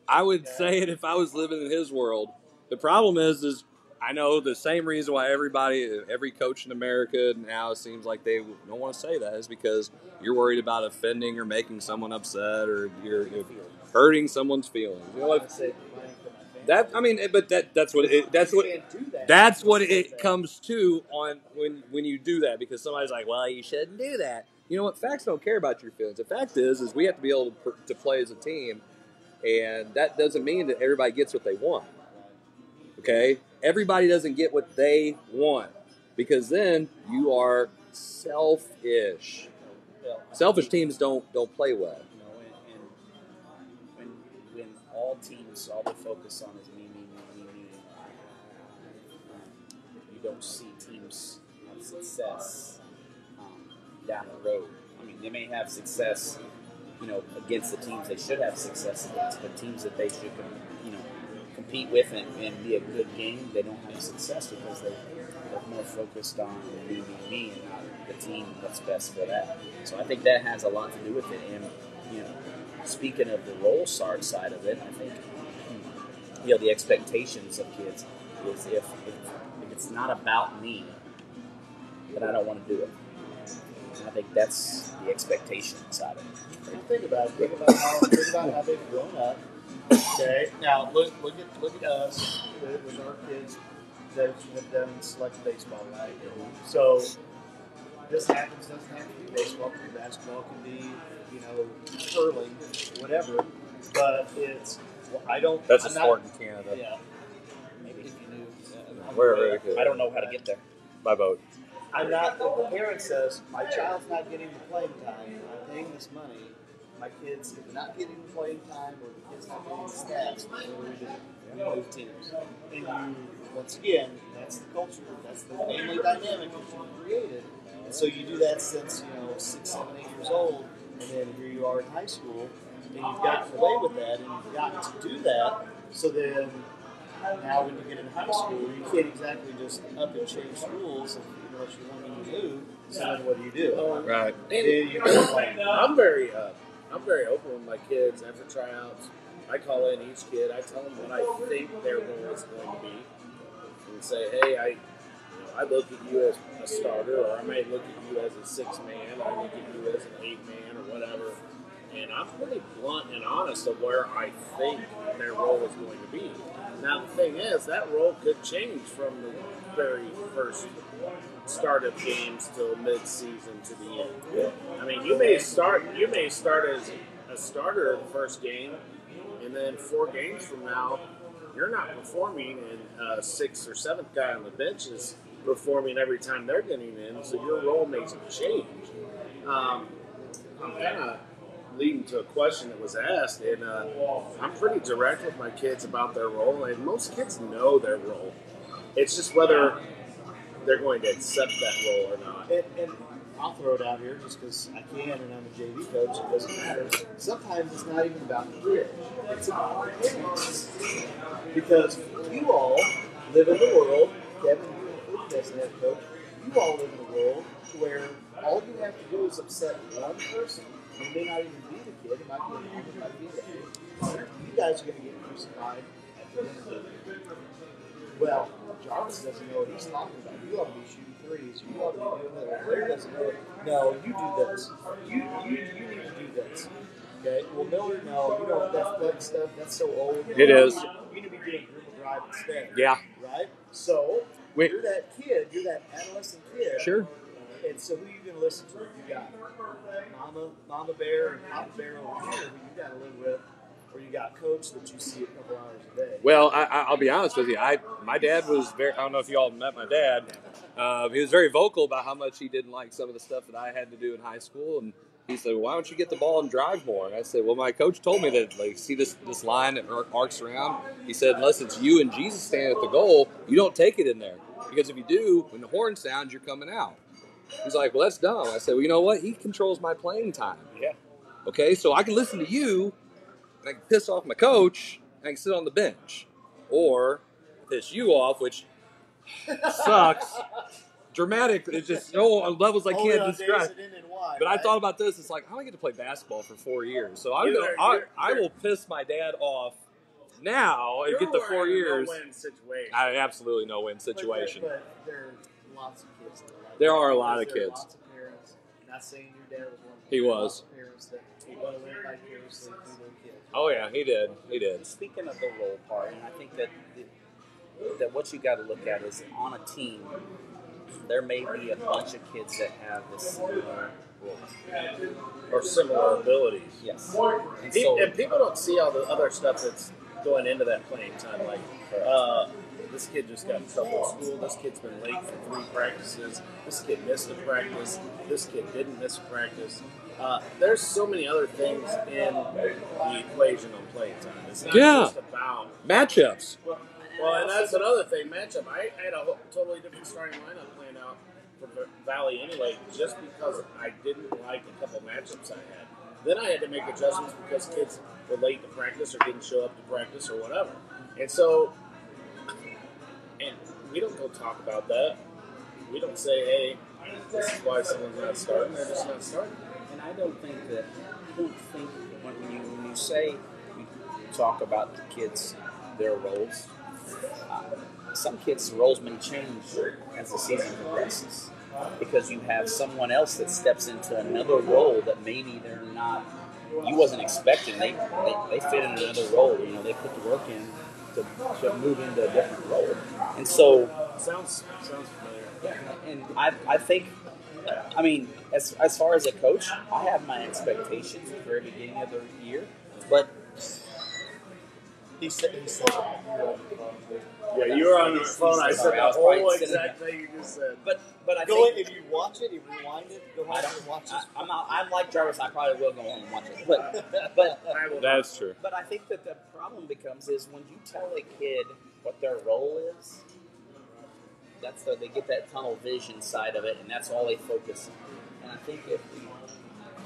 I, like. Would say it if I was living in his world. The problem is, is I know the same reason why everybody, every coach in America now seems like they don't want to say that is because you're worried about offending or making someone upset or you're, you're hurting someone's feelings. You know I what? would say playing for my family. That I mean, but that that's what it, that's what can't do that. that's what it comes to on when when you do that because somebody's like, well, you shouldn't do that. You know what? Facts don't care about your feelings. The fact is, is we have to be able to, to play as a team, and that doesn't mean that everybody gets what they want. Okay, everybody doesn't get what they want because then you are selfish. Selfish teams don't don't play well. You know, and, when all teams all they focus on is me, me, me, me, me, you don't see teams have success um, down the road. I mean, they may have success, you know, against the teams they should have success against, but teams that they should, you know, compete with and, and be a good game, they don't have success because they they're more focused on me, me, me, and not the team what's best for that. So I think that has a lot to do with it. And you know, speaking of the role sard side of it, I think hmm, you know the expectations of kids is if, if, if it's not about me, then I don't want to do it. And I think that's the expectation side of it. Well, think about it. Think about how think about how they've grown up. Okay. Now look look at look at us with, with our kids that have done select baseball, right? So this happens. Doesn't have to be baseball. Can be basketball. Can be you know curling, whatever. But it's well, I don't. That's a I'm not- sport in Canada. Yeah. Maybe if you knew. uh, Where- where- I don't know how to get there. By boat. I'm not. If the parent says my child's not getting the playing time, I'm paying this money. My kids, they're not getting the playing time, or the kid's not getting the stats, what do we do? We move teams. And you, once again, that's the culture. That's the family dynamic that you created. And so you do that since you know six, seven, eight years old, and then here you are in high school, and you've gotten away with that, and you've gotten to do that. So then now when you get in high school, you can't exactly just up and change rules unless you want to move. So then what do you do? Right. Then you go play. I'm very, uh, I'm very open with my kids after tryouts. I call in each kid. I tell them what I think their role is going to be, and say, hey, I, you know, I look at you as a starter, or I might look at you as a six man, or I look at you as an eight man, or whatever. And I'm pretty blunt and honest of where I think their role is going to be. Now the thing is, that role could change from the very first start of games till mid-season to the end. I mean, you may start you may start as a starter in the first game, and then four games from now, you're not performing, and a sixth or seventh guy on the bench is performing every time they're getting in. So your role may change. Um, I'm kind of leading to a question that was asked, and uh, I'm pretty direct with my kids about their role, and most kids know their role. It's just whether they're going to accept that role or not. And, and I'll throw it out here just because I can, and I'm a JV coach. It doesn't matter. Sometimes it's not even about the kid; it's about. Because you all live in the world, Kevin, you included as head coach. You all live in a world where all you have to do is upset one person. It may not even be the kid; it might be it might be dad. You guys are going to get crucified at the end of the day. Well, Jarvis doesn't know what he's talking about. You ought to be shooting threes. You ought to be doing that. Larry doesn't know. No, you do this. You you, you need to do this. Okay. Well, Miller, no, you don't. That that stuff. That's so old. It is. You need to be doing dribble drive instead. Yeah. Right. So Wait. you're that kid. You're that adolescent kid. Sure. And so who listen to? You got Mama, Mama Bear, and Papa Bear over here, who you got to live with. or you got coach that you see a couple hours a day? Well, I, I- I'll be honest with you. I my dad was very. I don't know if you all met my dad. Uh, he was very vocal about how much he didn't like some of the stuff that I had to do in high school, and he said, "Why don't you get the ball and drive more?" And I said, "Well, my coach told me that like see this this line that arcs around. He said unless it's you and Jesus standing at the goal, you don't take it in there because if you do, when the horn sounds, you're coming out." He's like, "Well, that's dumb." I said, "Well, you know what? He controls my playing time. Yeah. Okay, so I can listen to you, and I can piss off my coach, and I can sit on the bench, or piss you off, which sucks. Dramatic. It's just no on levels I Only can't on days describe. it ended But I right? thought about this. It's like I only get to play basketball for four years, so I'm You're- gonna, I, you're- I will piss my dad off now and get the four years. No-win situation. I absolutely no win But situation. There, but there are lots of kids. That There are a lot of There kids. Lots of parents. Not saying your dad was one. He was. Lots of parents that want to live vicariously through their kids. Oh yeah, he did. He did. Speaking of the role part, and I think that that what you got to look at is on a team, there may be a bunch of kids that have this similar role. or similar abilities. Yes. And so, and people don't see all the other stuff that's going into that playing time. Like, uh, this kid just got in trouble at school. This kid's been late for three practices. This kid missed a practice. This kid didn't miss a practice. Uh, there's so many other things in the equation on playing time. It's not Yeah. just about. Matchups. Well, and that's another thing. Matchup. I had a whole- totally different starting lineup playing out for Valley anyway, just because I didn't like a couple matchups I had. Then I had to make adjustments because kids were late to practice or didn't show up to practice or whatever. And so, and we don't go talk about that. We don't say, hey, this is why someone's not starting. They're just not starting. and I don't think that I don't think when you when you say you talk about the kids their roles, uh, some kids' roles may change as the season progresses because you have someone else that steps into another role that maybe they're not you wasn't expecting. They they, they fit in another role. You know, they put the work in to, to move into a different role, and so Sounds sounds familiar. yeah, and I, I think, I mean, as, as far as a coach, I have my expectations at the very beginning of the year, but He said, he said, Yeah, you were on your phone. I said Sorry, I the whole probably exact thing you just said. but but I Go in, think if you watch it, if you rewind it, go I don't, and watch it. I'm not I'm like Jarvis. I probably will go home and watch it, but but That's true. but I think that the problem becomes is when you tell a kid what their role is. That's the, they get that tunnel vision side of it, and that's all they focus on. And I think if we,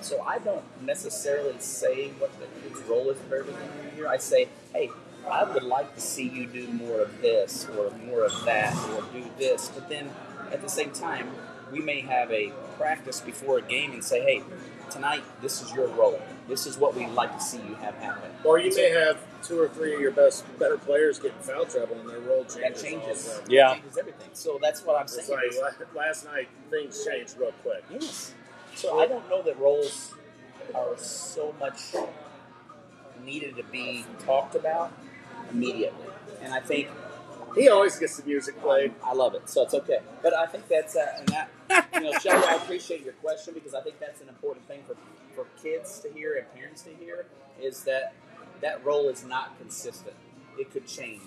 so, I don't necessarily say what the role is very beginning of. I say, hey, I would like to see you do more of this or more of that or do this. But then at the same time, we may have a practice before a game and say, hey, tonight this is your role. This is what we'd like to see you have happen. Or you may have two or three of your best, better players get in foul trouble, and their role changes. that changes. also. Yeah. changes everything. So that's what I'm It's saying. like last night, things changed real quick. Yes. So I don't know that roles are so much needed to be talked about immediately. And I think He always gets the music played. I love it, so it's okay. But I think that's uh, and that you know, Shelly, I appreciate your question because I think that's an important thing for for kids to hear and parents to hear is that that role is not consistent. It could change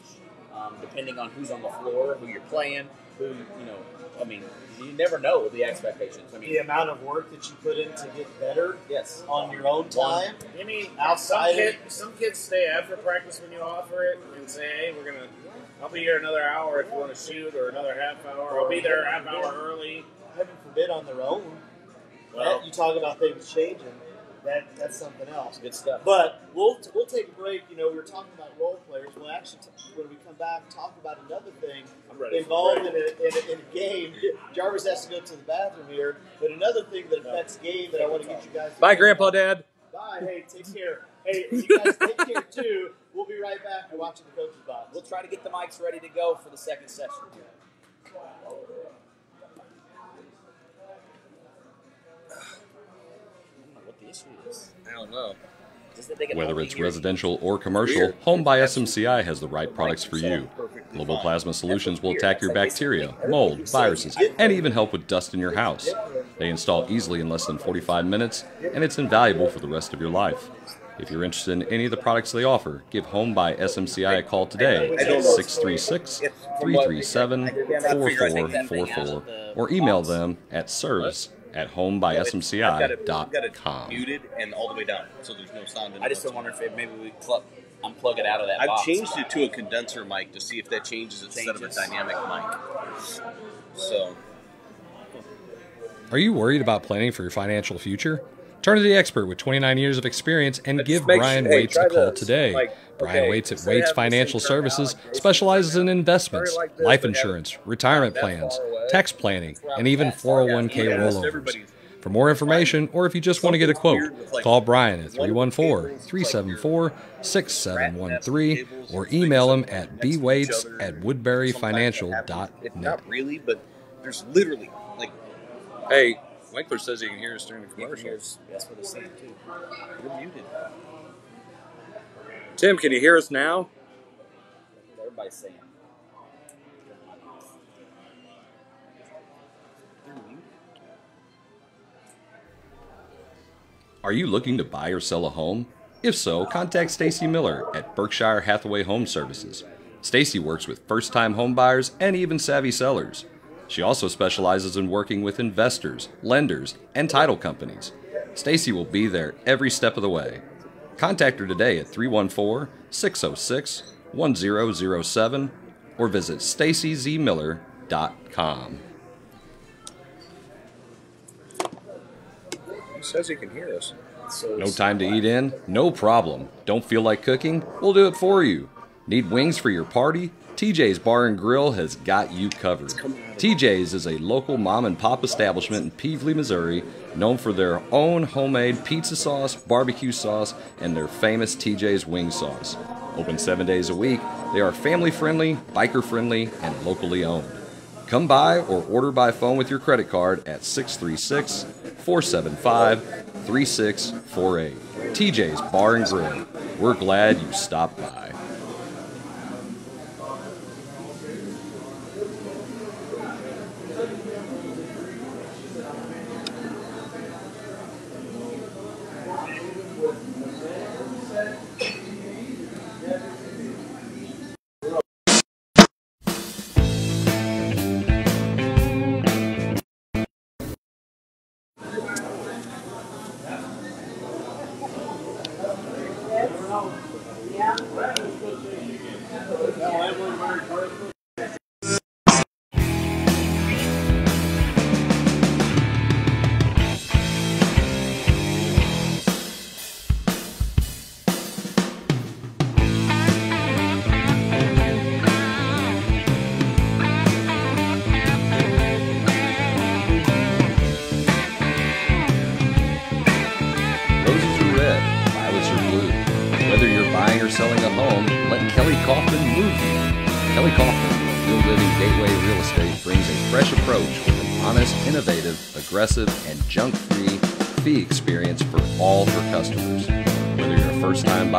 um, depending on who's on the floor, who you're playing, who you know. I mean, you never know the expectations. I mean, The amount of work that you put in to get better yes, on your own time. I mean, Outside some, of- kid, some kids stay after practice when you offer it and say, "Hey, we're gonna, I'll be here another hour if you want to shoot, or another half hour. I'll be there a half hour early." Heaven forbid on their own. Well, That- you talk about things changing. That that's something else. good stuff. But we'll we'll take a break. You know, we were talking about role players. We'll actually, t- when we come back, talk about another thing I'm ready. involved in a, in, a, in a game. Jarvis has to go to the bathroom here. But another thing that affects game that I want to get you guys. to Bye, Grandpa, about- Dad. Bye. Hey, take care. Hey, you guys take care too. We'll be right back. You're watching the coaches box. We'll try to get the mics ready to go for the second session. I don't know. Just that they can Whether it's residential or commercial, Home by SMCI has the right products for you. Global Plasma Solutions will attack your bacteria, mold, viruses, and even help with dust in your house. They install easily in less than 45 minutes, and it's invaluable for the rest of your life. If you're interested in any of the products they offer, give Home by SMCI a call today. At 636 337 4444 or email them at service at home by homebysmci.com. muted and all the way down, so there's no sound. In I just don't wonder if it, maybe we plug, unplug it out of that I've box. changed it to a condenser mic to see if that changes it instead of a dynamic mic. So Are you worried about planning for your financial future? Turn to the expert with 29 years of experience and Just give Brian sure- hey, Waits a call this. today. Like, Brian okay, Waits at Waits Financial thing turned out Services like specializes in investments, like this, life but have insurance, retirement plans, tax planning, and even 401k Yeah, rollovers. For more information, or if you just want to get a quote, weird with, like, call Brian at one 314 cables, it's like 374 6713 or email him at next bwaits at Sometimes woodburyfinancial.net. that Not really, but there's literally like Hey, Winkler says he can hear us during the You can commercial. hear That's what it's saying too. you're muted. Tim, can you hear us now? That's everybody's saying. Are you looking to buy or sell a home? If so, contact Stacy Miller at Berkshire Hathaway Home Services. Stacy works with first-time home buyers and even savvy sellers. She also specializes in working with investors, lenders, and title companies. Stacy will be there every step of the way. Contact her today at 314-606-1007 or visit stacyzmiller.com. He says he can hear us. So No time to eat in? No problem. Don't feel like cooking? We'll do it for you. Need wings for your party? TJ's Bar and Grill has got you covered. TJ's is a local mom and pop establishment in Pevely, Missouri, known for their own homemade pizza sauce, barbecue sauce, and their famous TJ's wing sauce. Open seven days a week, they are family friendly, biker friendly, and locally owned. Come by or order by phone with your credit card at 636 475 3648. TJ's Bar and Grill. We're glad you stopped by.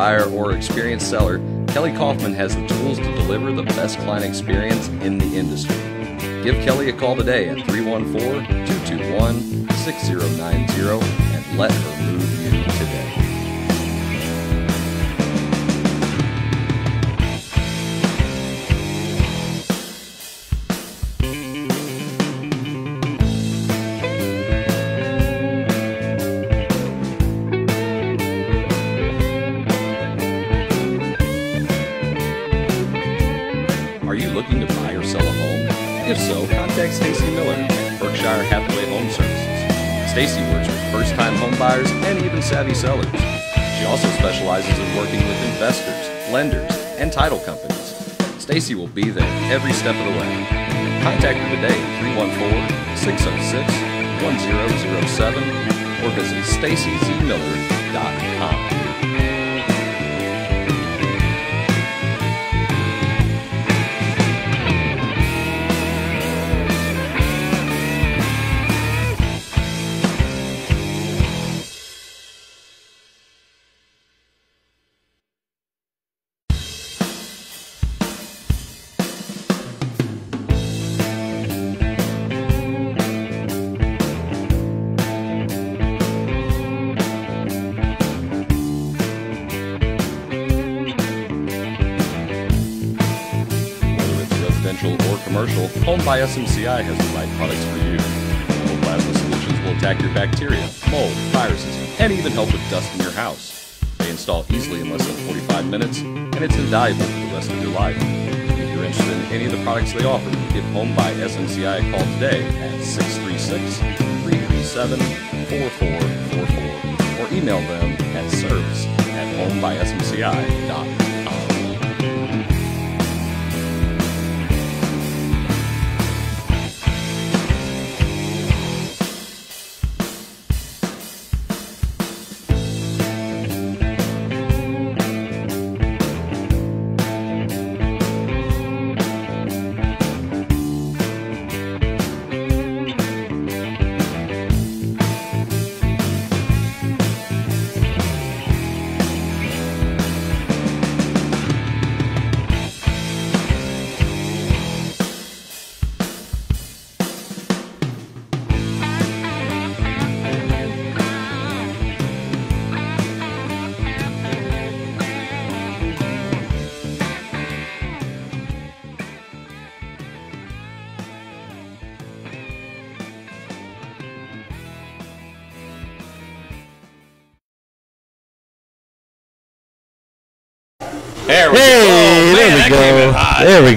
Buyer or experienced seller, Kelly Kaufman has the tools to deliver the best client experience in the industry. Give Kelly a call today at 314 221 6090 and let her move you today. Savvy sellers. She also specializes in working with investors, lenders, and title companies. Stacy will be there every step of the way. Contact her today at 314-606-1007 or visit stacyzmiller.com. SMCI has the right products for you. Global Plasma Solutions will attack your bacteria, mold, viruses, and even help with dust in your house. They install easily in less than 45 minutes, and it's invaluable for the rest of your life. If you're interested in any of the products they offer, give Home by SMCI a call today at 636 337 4444 or email them at service at homebysmci.com.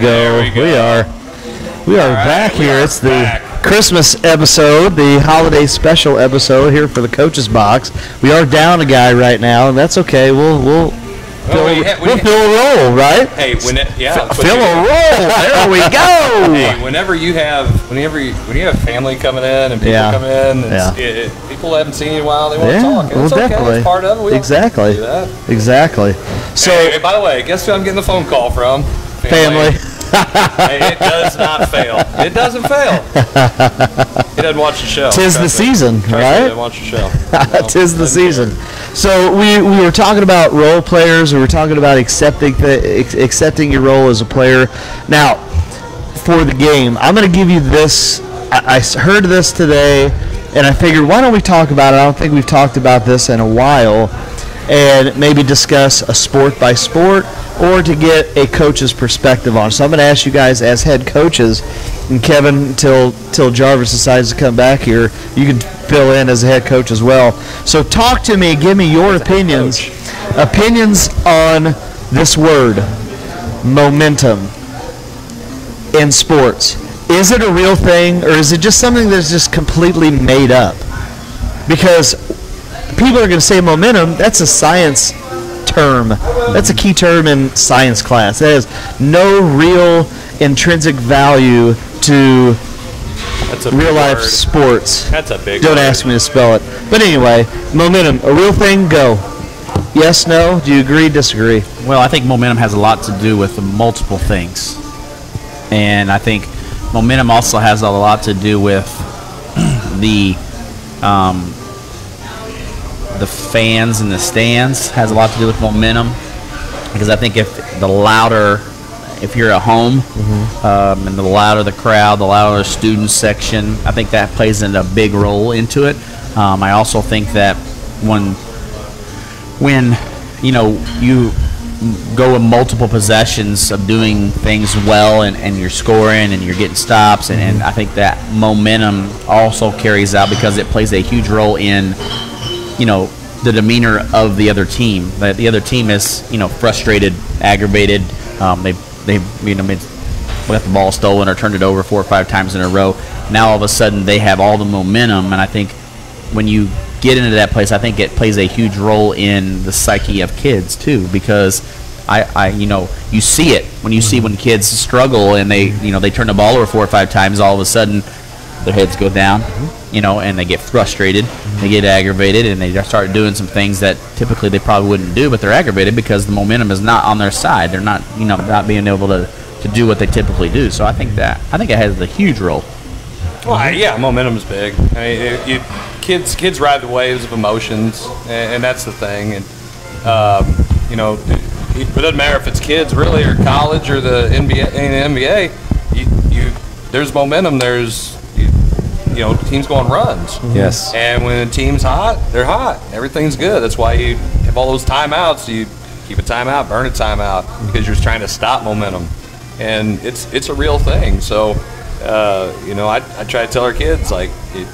go. We go. We are. We are right, back we here. are It's the. Christmas episode, the holiday special episode here for the coaches box. We are down a guy right now, and that's okay. We'll we'll oh, fill, we ha- we we'll fill a role, right? Hey, when it, yeah, but fill a role. There we go. Hey, whenever you have whenever you, when you have family coming in and people Yeah. come in, it's, Yeah. it, it, people haven't seen you in a while. They want Yeah, to talk. well, it's okay. It's part of it. We Exactly. do that. Exactly. So, hey, by the way, guess who I'm getting the phone call from? family. Hey, it does not fail. It doesn't fail. He doesn't watch the show. Tis the me. season, Trust right? doesn't watch the show. No, Tis the season. care. So we, we were talking about role players. We were talking about accepting the, accepting your role as a player. Now, for the game, I'm going to give you this. I heard this today, and I figured why don't we talk about it? I don't think we've talked about this in a while, and maybe discuss a sport by sport or to get a coach's perspective on. So I'm going to ask you guys as head coaches, and Kevin, till till Jarvis decides to come back here, you can fill in as a head coach as well. So talk to me, give me your opinions, opinions on this word, momentum in sports. Is it a real thing or is it just something that's just completely made up? Because people are going to say momentum, that's a science term. That's a key term in science class. That has no real intrinsic value to That's a real life word. sports. That's a big. Don't word. ask me to spell it. But anyway, momentum, a real thing, go. Yes, no, do you agree, disagree? Well, I think momentum has a lot to do with multiple things. And I think momentum also has a lot to do with the um, the fans in the stands has a lot to do with momentum. Because I think if the louder if you're at home um, and the louder the crowd, the louder the student section, I think that plays in a big role into it. Um, I also think that when when you know you go with multiple possessions of doing things well and, and you're scoring and you're getting stops and, and I think that momentum also carries out because it plays a huge role in you know the demeanor of the other team. That the other team is you know frustrated aggravated. Um, they they you know made got the ball stolen or turned it over four or five times in a row. Now all of a sudden they have all the momentum and I think when you get into that place, I think it plays a huge role in the psyche of kids too, because I, I you know, you see it. When you see when kids struggle and they, you know, they turn the ball over four or five times, all of a sudden their heads go down, you know, and they get frustrated, they get aggravated, and they start doing some things that typically they probably wouldn't do, but they're aggravated because the momentum is not on their side. They're not, you know, not being able to, to do what they typically do. So I think that I think it has a huge role. Well, I- yeah, momentum's big. I mean, it, you, kids kids ride the waves of emotions, and, and that's the thing. And um, you know, it, it doesn't matter if it's kids really or college or the NBA. In the NBA, you, you there's momentum. There's you, you know teams go on runs. Mm-hmm. Yes. And when a team's hot, they're hot. Everything's good. That's why you have all those timeouts. You keep a timeout, burn a timeout, mm-hmm. because you're just trying to stop momentum. and it's it's a real thing. So, uh, you know, I, I try to tell our kids like, it,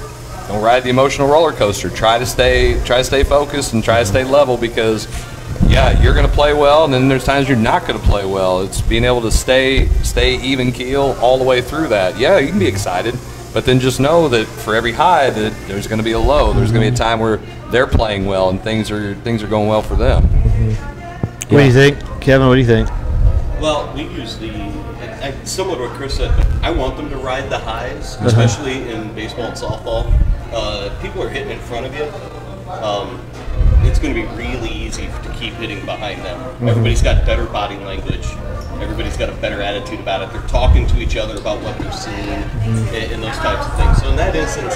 don't ride the emotional roller coaster. Try to stay try to stay focused and try to stay mm-hmm. level because, yeah, you're going to play well, and then there's times you're not going to play well. It's being able to stay stay even keel all the way through that. Yeah, you can be excited. But then just know that for every high, that there's going to be a low. There's going to be a time where they're playing well and things are things are going well for them. What do you think, Kevin? What do you think? Well, we use the I, I, similar to what Chris said. I want them to ride the highs, especially in baseball and softball. Uh, people are hitting in front of you. Um, it's going to be really easy to keep hitting behind them. Everybody's got better body language. Everybody's got a better attitude about it. They're talking to each other about what they're seeing and, and those types of things. So in that instance,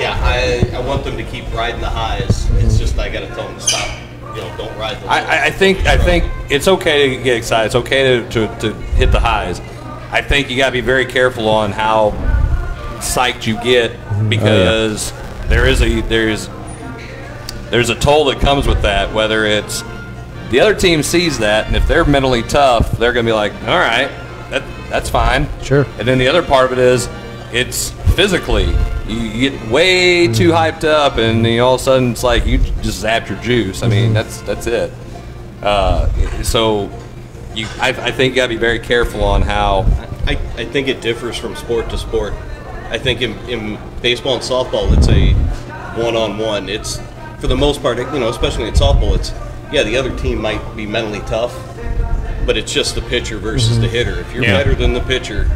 yeah, I, I want them to keep riding the highs. It's just I got to tell them to stop. You know, don't ride the. I, I- I think I think it's okay to get excited. It's okay to, to, to hit the highs. I think you got to be very careful on how psyched you get oh, because there is a there's there's a toll that comes with that. Whether it's the other team sees that, and if they're mentally tough, they're going to be like, "All right, that, that's fine." Sure. And then the other part of it is, it's physically. You, you get way too hyped up, and you know, all of a sudden it's like you just zapped your juice. I mean, that's that's it. Uh, so, you, I, I think you got to be very careful on how. I, I think it differs from sport to sport. I think in, in baseball and softball, it's a one-on-one. It's for the most part, you know, especially in softball, it's yeah, the other team might be mentally tough, but it's just the pitcher versus the mm-hmm. hitter. If you're Yeah. better than the pitcher,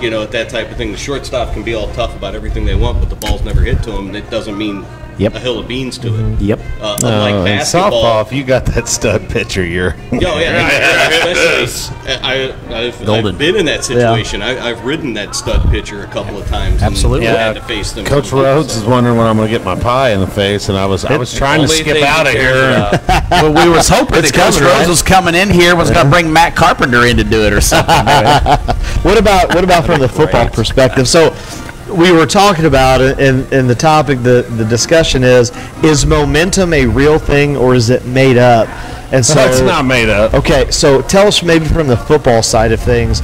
you know, at that type of thing, the shortstop can be all tough about everything they want, but the ball's never hit to them. It doesn't mean Yep. a hill of beans to it. Yep. Uh, unlike Oh, in basketball, softball, if you got that stud pitcher, you're Oh yeah, especially I, I've, Golden. I've been in that situation. I, I've ridden that stud pitcher a couple of times. Absolutely. and Yeah. had to face them. Coach Rhodes is wondering when I'm going to get my pie in the face, and I was I was trying to skip out of here. about. well, we was hoping that Coach coming, Rose right? was coming in here was going to bring Matt Carpenter in to do it or something. What about what about from the football perspective? So we were talking about it, and, and the topic, the, the discussion is: is momentum a real thing or is it made up? And so it's not made up. Okay, so tell us maybe from the football side of things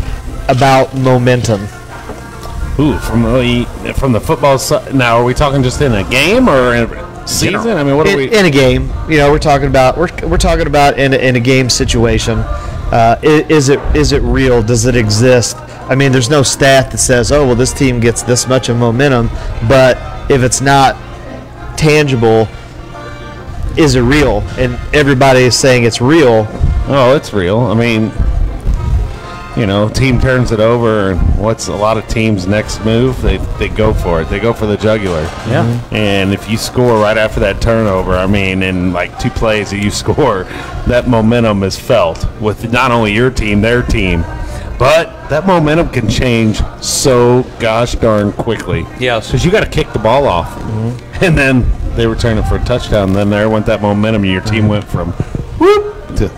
about momentum. Ooh, from the from the football side. Now, are we talking just in a game or in a season? I mean, what are we? in a game, you know, we're talking about we're, we're talking about in a, in a game situation. Uh, i- is it is it real? Does it exist? I mean, there's no stat that says, oh, well, this team gets this much of momentum, but if it's not tangible, is it real? And everybody is saying it's real. Oh, it's real. I mean, you know, team turns it over, and what's a lot of teams' next move? They they go for it. They go for the jugular. Yeah. And if you score right after that turnover, I mean, in like two plays that you score, that momentum is felt with not only your team, their team. But that momentum can change so gosh darn quickly. Yes. Because you got to kick the ball off. And then they return it for a touchdown. then there went that momentum. and Your team went from whoop to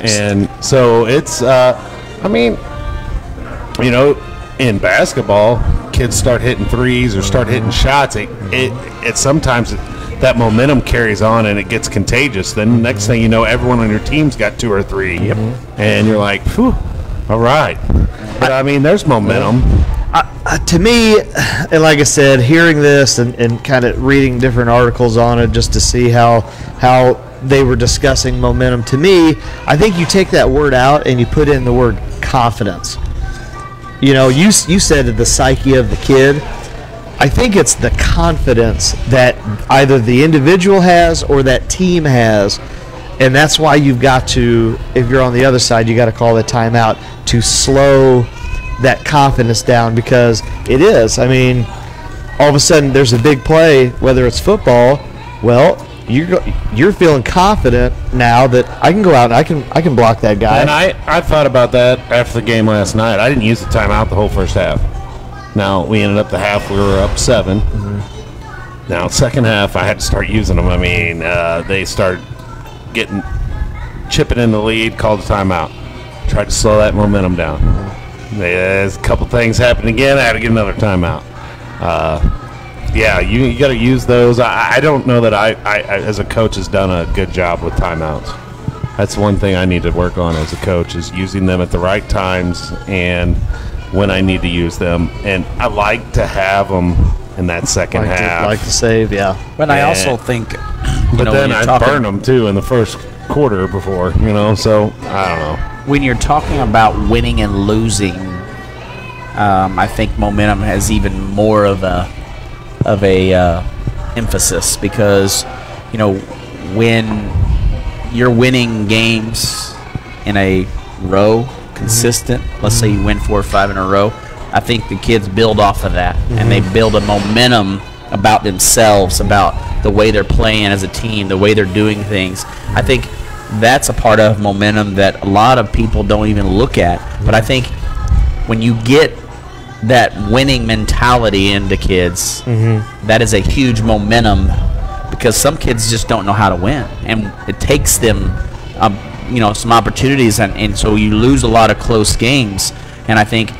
and so it's, uh, I mean, you know, in basketball, kids start hitting threes or start hitting shots. It, it, it sometimes that momentum carries on and it gets contagious. Then next thing you know, everyone on your team's got two or three. Yep. And you're like, Phew, all right. But I mean, there's momentum. Uh, to me, and like I said, hearing this and, and kind of reading different articles on it just to see how how they were discussing momentum. To me, I think you take that word out and you put in the word confidence. You know, you you said the psyche of the kid. I think it's the confidence that either the individual has or that team has, and that's why you've got to, if you're on the other side, you got to call the timeout to slow that confidence down because it is. I mean, all of a sudden there's a big play, whether it's football. Well, you're you're feeling confident now that I can go out and I can I can block that guy. And I, I thought about that after the game last night. I didn't use the timeout the whole first half. Now, we ended up the half, we were up 7 Now, second half, I had to start using them. I mean, uh, they start getting, chipping in the lead, called a timeout. Tried to slow that momentum down. There's a couple things happened again. I had to get another timeout. Uh, yeah, you, you got to use those. I, I don't know that I, I, I, as a coach, has done a good job with timeouts. That's one thing I need to work on as a coach is using them at the right times and when I need to use them. And I like to have them in that second Like to, half. like to save, yeah. But I also think, but know, then when I talking, burn them too in the first quarter before, you know. So I don't know. when you're talking about winning and losing, um, I think momentum has even more of a of a uh, emphasis because you know when you're winning games in a row, consistent. Let's say you win four or five in a row. I think the kids build off of that, and they build a momentum about themselves, about the way they're playing as a team, the way they're doing things. I think that's a part of momentum that a lot of people don't even look at. But I think when you get that winning mentality into kids, that is a huge momentum because some kids just don't know how to win, and it takes them, um, you know, some opportunities, and, and so you lose a lot of close games. And I think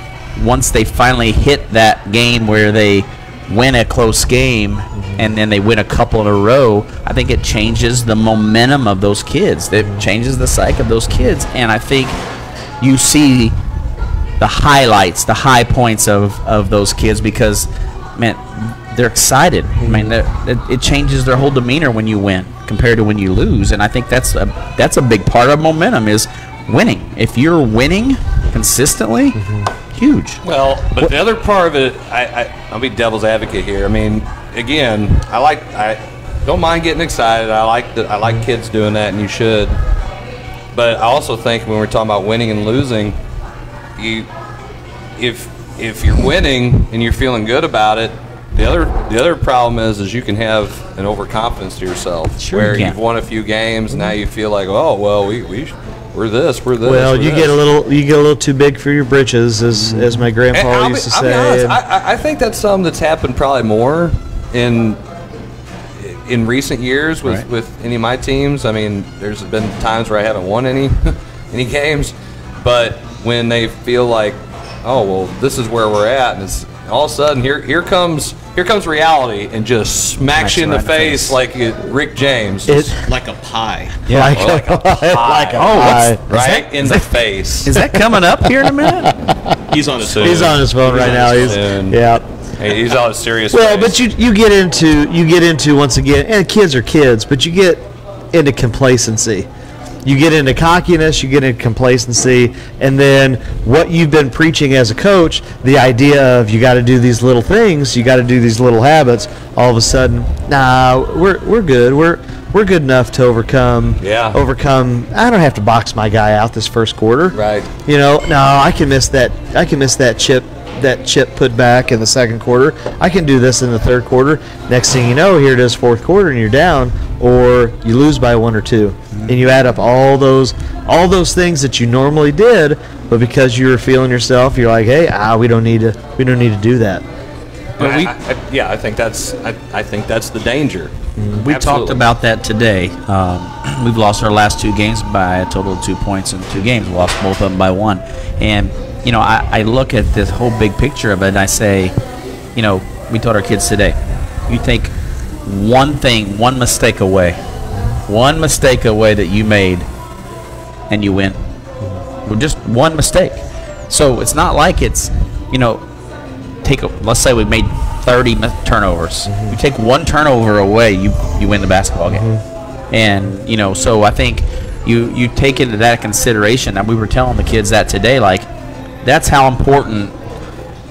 once they finally hit that game where they win a close game mm-hmm. and then they win a couple in a row, I think it changes the momentum of those kids. It mm-hmm. changes the psyche of those kids, and I think you see the highlights, the high points of, of those kids because, man, they're excited. I mean, mm-hmm. they're- it, it changes their whole demeanor when you win compared to when you lose, and I think that's a that's a big part of momentum is winning. If you're winning consistently, mm-hmm. huge. Well, but the other part of it, I, I, I'll be devil's advocate here. I mean, again, I like, I don't mind getting excited. I like that. I like mm-hmm. kids doing that, and you should. But I also think when we're talking about winning and losing, you, if if you're winning and you're feeling good about it, the other the other problem is is you can have an overconfidence to yourself, Sure you where can. you've won a few games, and now you feel like, oh well, we we we're this, we're this. Well, we're you this. get a little you get a little too big for your britches, as mm-hmm. as my grandpa used be- to I'll be say. I, I- I think that's something that's happened probably more in in recent years with, Right. with any of my teams. I mean, there's been times where I haven't won any any games, but when they feel like, oh well, this is where we're at, and it's all of a sudden here here comes here comes reality and just smacks Smacks you in the right in the face face. like it, Rick James, it like a pie. like, Or like a pie. like a Oh, what's- pie. right in the face. Is that coming up here in a minute? He's on his Soon. He's on his phone He's right now. He's phone. yeah. Hey, he's on a serious. Well, face. but you you get into you get into once again, and kids are kids, but you get into complacency. You get into cockiness, you get into complacency, and then what you've been preaching as a coach, the idea of you got to do these little things, you got to do these little habits. All of a sudden, nah, we're we're good. We're we're good enough to overcome. Yeah. Overcome. I don't have to box my guy out this first quarter. Right. You know, no, I can miss that. I can miss that chip. That chip put back in the second quarter. I can do this in the third quarter. Next thing you know, here it is, fourth quarter, and you're down, or you lose by one or 2 and you add up all those, all those things that you normally did, but because you were feeling yourself, you're like, hey, ah, we don't need to, we don't need to do that. But we, I, I- yeah, I think that's I, I think that's the danger. We talked about that today. Um, we've lost our last two games by a total of two points in two games. We lost both of them by one. And, you know, I, I look at this whole big picture of it and I say, you know, we told our kids today, you take one thing, one mistake away, one mistake away that you made, and you win. Mm-hmm. Well, just one mistake. So it's not like it's, you know, take a, let's say we made 30 mi- turnovers. Mm-hmm. You take one turnover away, you you win the basketball game. Mm-hmm. And you know, so I think you you take into that consideration. And we were telling the kids that today, like that's how important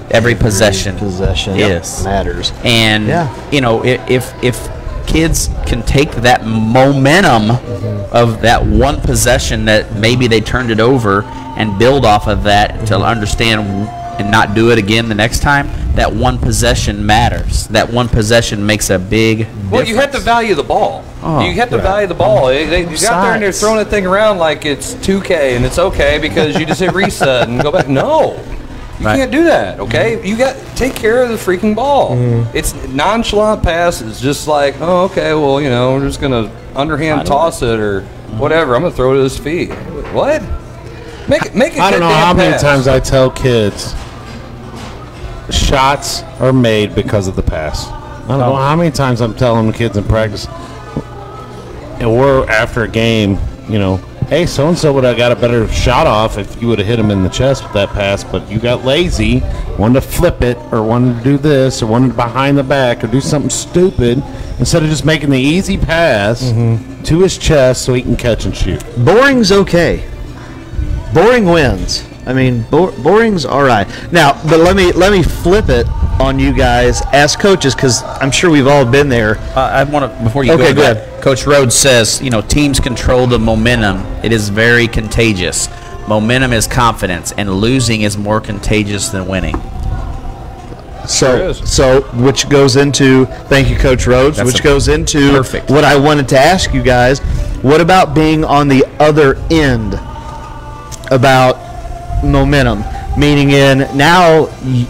every possession Possession is. matters. And Yeah. you know, i- if if kids can take that momentum mm-hmm. of that one possession that maybe they turned it over and build off of that to mm-hmm. understand and not do it again the next time, that one possession matters. That one possession makes a big Well, you have to value the ball. Oh, you have to value the ball. They, they, you got there and they're throwing that thing around like it's 2K and it's okay because you just hit reset and go back. No, you Right. can't do that. Okay, mm-hmm. you got take care of the freaking ball. Mm-hmm. It's nonchalant passes, just like oh okay, well you know we're just gonna underhand toss it or mm-hmm. whatever. I'm gonna throw it at his feet. What? Make it make it. I don't know how many times I tell kids shots are made because of the pass. I don't know how many times I'm telling the kids in practice, we're after a game, you know, hey, so and so would have got a better shot off if you would have hit him in the chest with that pass, but you got lazy, wanted to flip it, or wanted to do this, or wanted to behind the back, or do something stupid instead of just making the easy pass mm-hmm. to his chest so he can catch and shoot. Boring's okay. Boring wins. I mean, bo- boring's all right. Now, but let me let me flip it on you guys as coaches because I'm sure we've all been there. Uh, I want to before you Okay, go. go ahead. that, Coach Rhodes says, you know, teams control the momentum. It is very contagious. Momentum is confidence, and losing is more contagious than winning. So, is. so which goes into thank you, Coach Rhodes. That's which goes into perfect. what I wanted to ask you guys. What about being on the other end about momentum? Meaning, in now y-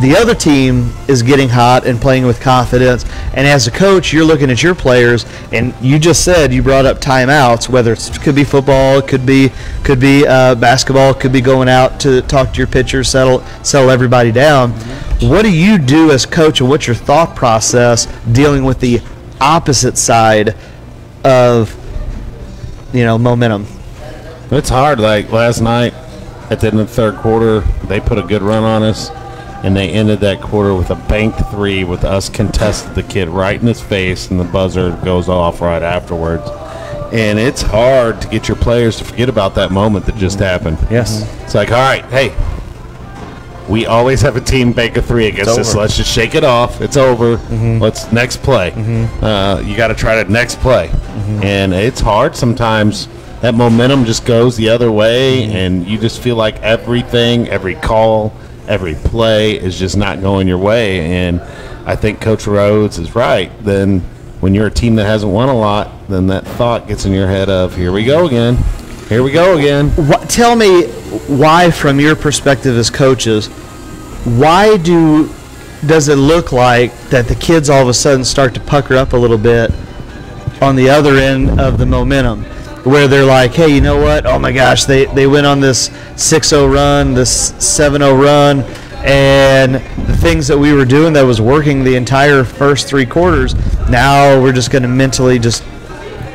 the other team is getting hot and playing with confidence, and as a coach, you're looking at your players, and you just said you brought up timeouts. Whether it could be football, it could be could be uh, basketball, could be going out to talk to your pitcher, settle settle everybody down. What do you do as coach, and what's your thought process dealing with the opposite side of you know momentum? It's hard. Like last night, at the end of the third quarter, they put a good run on us, and they ended that quarter with a bank three with us contested the kid right in his face, and the buzzer goes off right afterwards. And it's hard to get your players to forget about that moment that just happened. Yes. Mm-hmm. It's like, all right, hey, we always have a team bank a three against us. over. Let's just shake it off. It's over. Mm-hmm. Let's next play. Mm-hmm. Uh, you got to try to next play, and it's hard sometimes. That momentum just goes the other way, and you just feel like everything, every call, every play is just not going your way. And I think Coach Rhodes is right. Then when you're a team that hasn't won a lot, then that thought gets in your head of here we go again. Here we go again. What, tell me why, from your perspective as coaches, why do does it look like that the kids all of a sudden start to pucker up a little bit on the other end of the momentum, where they're like, hey, you know what? Oh my gosh, they they went on this 6-0 run, this 7-0 run. And the things that we were doing that was working the entire first three quarters, now we're just going to mentally just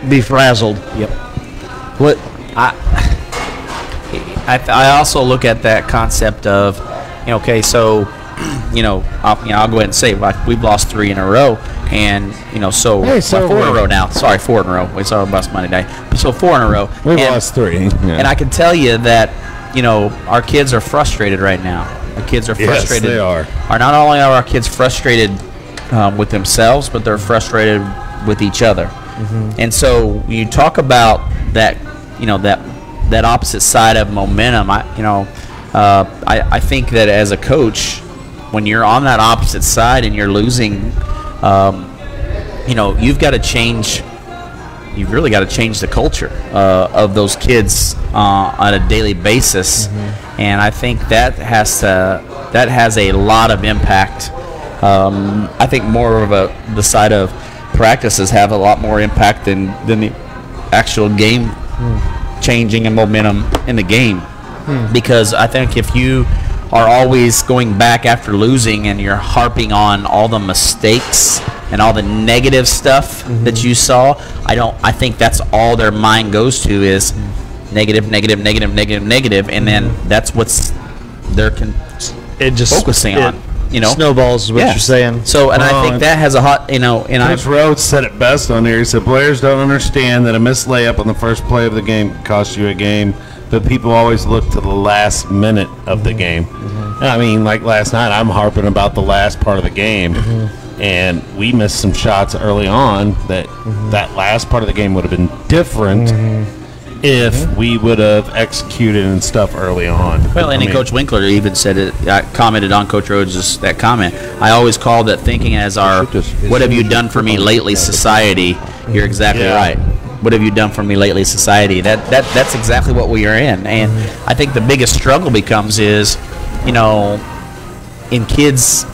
be frazzled. Yep. What I, I also look at that concept of, you know, okay, so, you know, I'll, you know, I'll go ahead and say like, we've lost three in a row, and you know, so, Hey, so four in a row now. Sorry, four in a row. We saw bust Monday night, so four in a row. We've lost three. Yeah. and I can tell you that, you know, our kids are frustrated right now. Our kids are frustrated. Yes, they are. Are not only are our kids frustrated um, with themselves, but they're frustrated with each other. And so you talk about that, you know that that opposite side of momentum. I you know uh, I I think that as a coach, when you're on that opposite side and you're losing, um, you know you've got to change. You've really got to change the culture uh, of those kids uh, on a daily basis, and I think that has to that has a lot of impact. Um, I think more of a the side of practices have a lot more impact than than the actual game changing and momentum in the game. Because I think if you are always going back after losing and you're harping on all the mistakes and all the negative stuff mm-hmm. that you saw, I don't. I think that's all their mind goes to is negative, negative, negative, negative, negative, and then mm-hmm. that's what's they're con- it just focusing it on. You know, snowballs is what Yeah. you're saying. So, and I Oh, think that has a hot, you know, and I Rhodes said it best on there. He said players don't understand that a missed layup on the first play of the game can cost you a game, but people always look to the last minute of the mm-hmm. game. And I mean, like last night, I'm harping about the last part of the game, mm-hmm. and we missed some shots early on that mm-hmm. that last part of the game would have been different if we would have executed and stuff early on. Well, and I mean, Coach Winkler even said it. I commented on Coach Rhodes' that comment. I always call that thinking as our "What have you done for me lately?" society. You're exactly Yeah. right. What have you done for me lately, society? That that that's exactly what we are in, and mm-hmm. I think the biggest struggle becomes is, you know, in kids'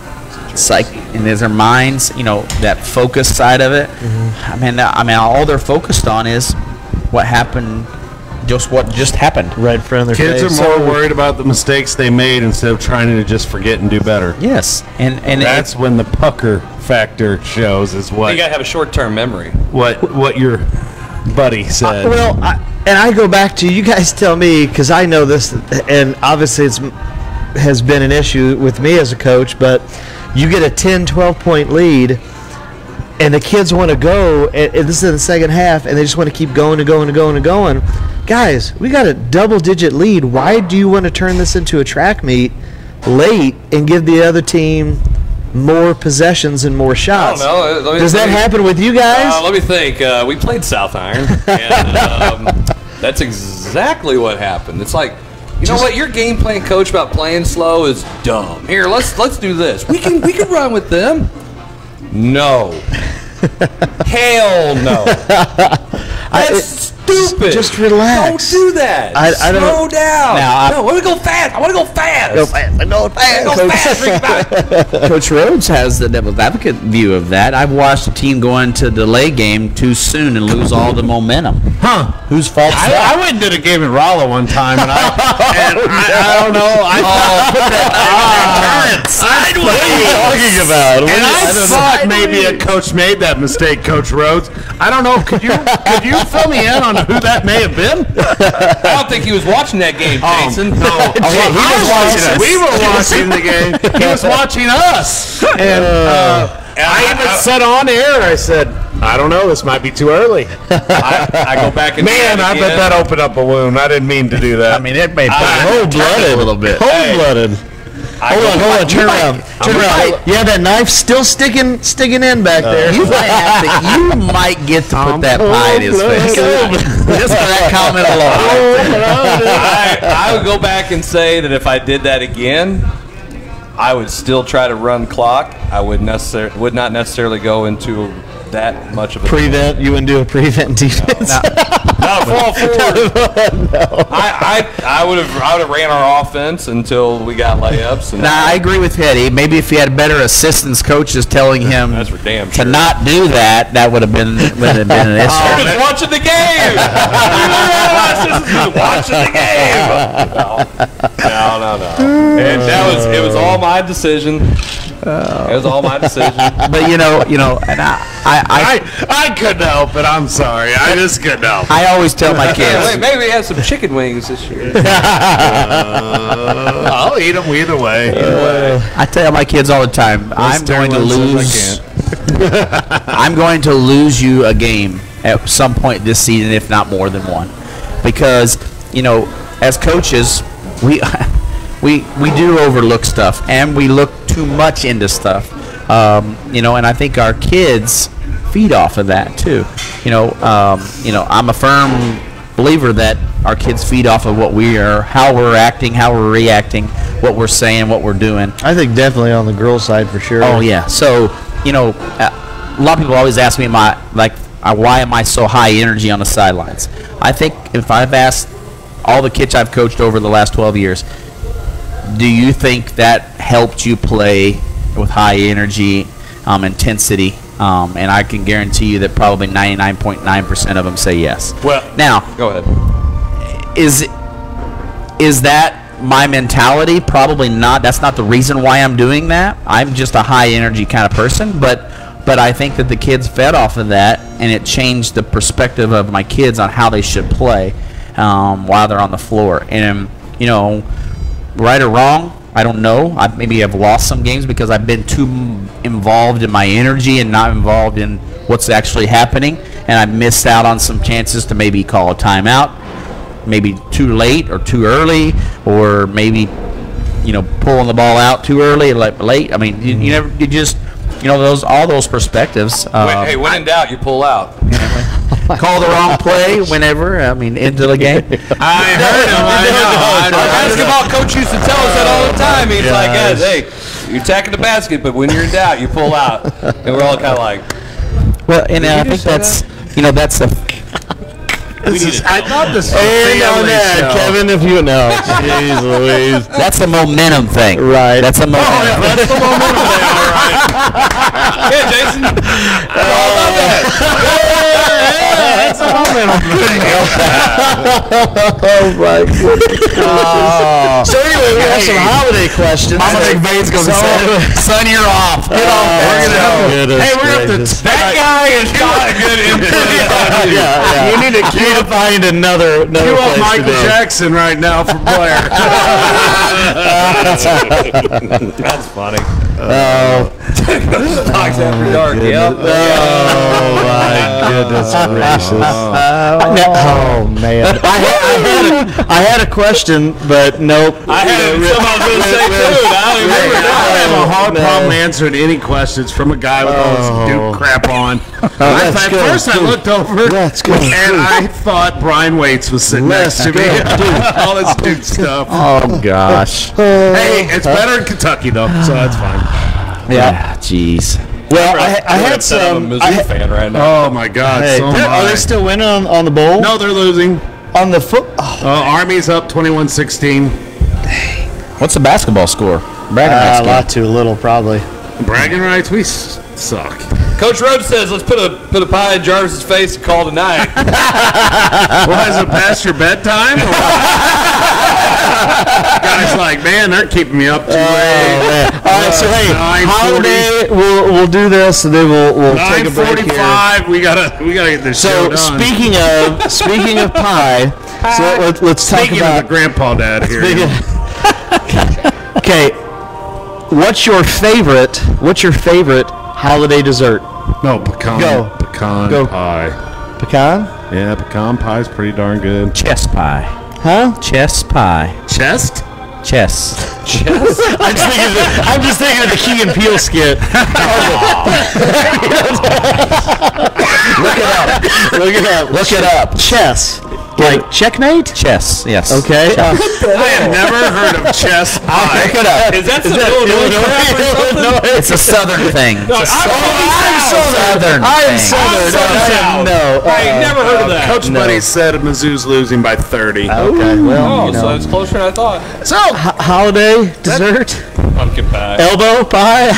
psych in their minds, you know, that focus side of it. Mm-hmm. I mean, I mean, all they're focused on is what happened, just what just happened. right in front of their Kids face. are more worried about the mistakes they made instead of trying to just forget and do better. Yes, and and That's when the pucker factor shows is what You gotta have a short-term memory. what what your buddy said. well, I, and I go back to you guys tell me because I know this, and obviously it's has been an issue with me as a coach. But you get a 10, 12 point lead, and the kids want to go. And, and this is in the second half, and they just want to keep going and going and going and going. Guys, we got a double digit lead. Why do you want to turn this into a track meet late and give the other team? More possessions and more shots. Let me- Does that happen with you guys? Uh, let me think. Uh, we played South Iron, and um, that's exactly what happened. It's like, you know what? Your game plan coach about playing slow is dumb. Here, let's let's do this. We can we can run with them. No. Hell no. That's stupid. just relax. Don't do that. I- I don't- Slow down. Now, I- no, I want to go fast. I want to go fast. Go fast. I know fast. Go fast. Think. Coach Rhodes has the devil's advocate view of that. I've watched a team go into delay game too soon and lose all the momentum. Huh. Whose fault is I, that? I went and did a game in Rolla one time, and I, and I, oh, I don't know. I oh. What are you talking about? and I thought maybe a coach made that mistake, Coach Rhodes. I don't know. Could you could you fill me in on who that may have been? I don't think he was watching that game, Jason. No, he was watching us. We were watching the game. He was watching us, and, uh, and I even said on air. I said, "I don't know. This might be too early." I, I go back and Man, I bet that opened up a wound. I didn't mean to do that. I mean, it may put Cold blooded. a little bit. Cold blooded. Hold on, hold on. Turn around. Turn around. Yeah, that knife still sticking, sticking in back uh. there. You might have to, you might get to put that pie in his face. Just for that comment alone. I, I would go back and say that if I did that again, I would still try to run clock. I would necessar- would not necessarily go into that much of a Prevent. You wouldn't do a prevent defense. Not fall forward. I, I, I would have I would have ran our offense until we got layups. And Now I agree with Hetty. Maybe if he had better assistants coaches telling him That's for damn to sure. not do that, that would have been would have been an issue. was watching the game. Watching the game. No, no, no, no. And that was it was all my decision. It was all my decision. But you know, you know, and I, I, I, I, I couldn't help it. I'm sorry. I just couldn't help it. I always tell my kids. Wait, kids. maybe we have some chicken wings this year. I'll eat them either way. I tell my kids all the time, I'm going to lose. I'm going to lose you a game at some point this season, if not more than one, because you know, as coaches, we we we do overlook stuff and we look too much into stuff. Um, you know, and I think our kids feed off of that too. You know, um, you know, I'm a firm believer that our kids feed off of what we are, how we're acting, how we're reacting, what we're saying, what we're doing. I think definitely on the girls' side for sure. Oh yeah. So you know, uh, a lot of people always ask me my like, uh, why am I so high energy on the sidelines? I think if I've asked all the kids I've coached over the last 12 years, do you think that helped you play with high energy, um, intensity? Um, and I can guarantee you that probably 99.9% of them say yes. Well, Now, Go ahead. is is that my mentality? Probably not. That's not the reason why I'm doing that. I'm just a high energy kind of person, but but I think that the kids fed off of that, and it changed the perspective of my kids on how they should play um, while they're on the floor. And you know, right or wrong, I don't know. I maybe have lost some games because I've been too m- involved in my energy and not involved in what's actually happening, and I missed out on some chances to maybe call a timeout maybe too late or too early, or maybe you know pulling the ball out too early or like late. I mean, you, you never you just you know those all those perspectives. Wait, Um, hey, when in doubt, you pull out. call the wrong play whenever. I mean, into the game. I heard him. I know. Our basketball coach used to tell us that all the time. He's like, guys, hey, you're attacking the basket, but when you're in doubt, you pull out. And we're all kind of like, Well, and uh, I think just say that's you know that's the I thought this was a And on that. Kevin, if you know, jeez Louise. that's the momentum thing. Right. That's oh, a momentum. That's the momentum there, all right. Yeah, Jason. All about that. That's a momentum thing. oh my goodness. so anyway, we have some holiday questions. Mama McVey's gonna say, "Son, you're off. Get off We're gonna have to- Goodness hey, we're gonna have gracious. to. That guy is not a good input. yeah, yeah. You need to You need to find another another Cue up Michael to do. Jackson right now for Blair. That's funny. Oh, Talks after dark. Yep. oh my goodness gracious! oh, oh, oh man, I had, I, had a, I had a question, but nope. I had some I was going to say too. and I don't remember I have a hard No. problem answering any questions from a guy with all Oh. this Duke crap on. Oh, I, at go. first, I looked over Let's go. and I thought Brian Waits was sitting Let's next to me. all this Duke stuff. Oh gosh. Hey, it's better in Kentucky though, so that's fine. Yeah, jeez. Well, I, I had upset I'm a some. Mizzou I fan right now. Oh my God! Hey, so are I. they still winning on, on the bowl? No, they're losing. On the foot. Oh, Uh, Army's up 21-16. What's the basketball score? Uh, a lot too little, probably. Bragging rights, we suck. Coach Rhodes says, "Let's put a put a pie in Jarvis's face and call tonight." Why is it past your bedtime? Guys, like, man, they're keeping me up too oh, late. All right, so hey, uh, holiday, we'll we'll do this, and then we'll we'll take a break here. forty-five. We gotta, we gotta get this show So done. speaking of speaking of pie, so let, us talk Speaking about of the grandpa dad here, okay. What's your favorite? What's your favorite holiday dessert? no pecan, Go. pecan Go. pie. Pecan? Yeah, pecan pie is pretty darn good. Chess pie. Huh? Chess pie. Chest? Chess. I'm just thinking. Of the, I'm just thinking of the Key and Peele skit. Look it up. Look it up. Look it up. Chess. Like checkmate. Chess. Yes. Okay. Uh, I have never heard of chess pie. look it up. Is that some Illinois crap or something? It's a southern thing. No, I'm Southern. I am thing. southern. Southern I South. am no. I ain't never heard of that. Coach No. Buddy said Mizzou's losing by 30. Okay. Well, Oh, you so it's closer than I thought. So holiday dessert, Pumpkin pie. elbow pie.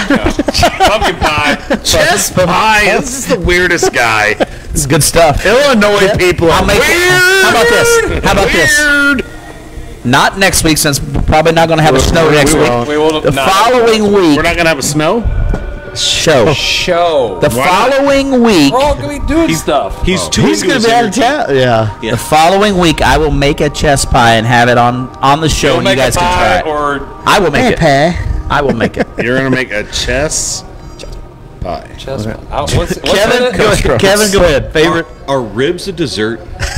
Pumpkin pie. Chess pie. This is the weirdest guy. It's good stuff. Illinois people I'll are make it. How about this? How about this? Not next week, since we're probably not going to have a snow next week. We will The not. following week, We're not gonna have a snow. Show. Oh. show. the following week, We're all gonna be doing stuff. He's oh. too He's into gonna be out of energy. town. Yeah. the following week, I will make a chess pie and have it on on the show, You'll and you guys a can try pie it. or I will make it. Pie. I will make it. You're gonna make a chess pie. chest pie. I- What's, what's Kevin, in it? go, Kevin, go ahead. Favorite. Are ribs a dessert?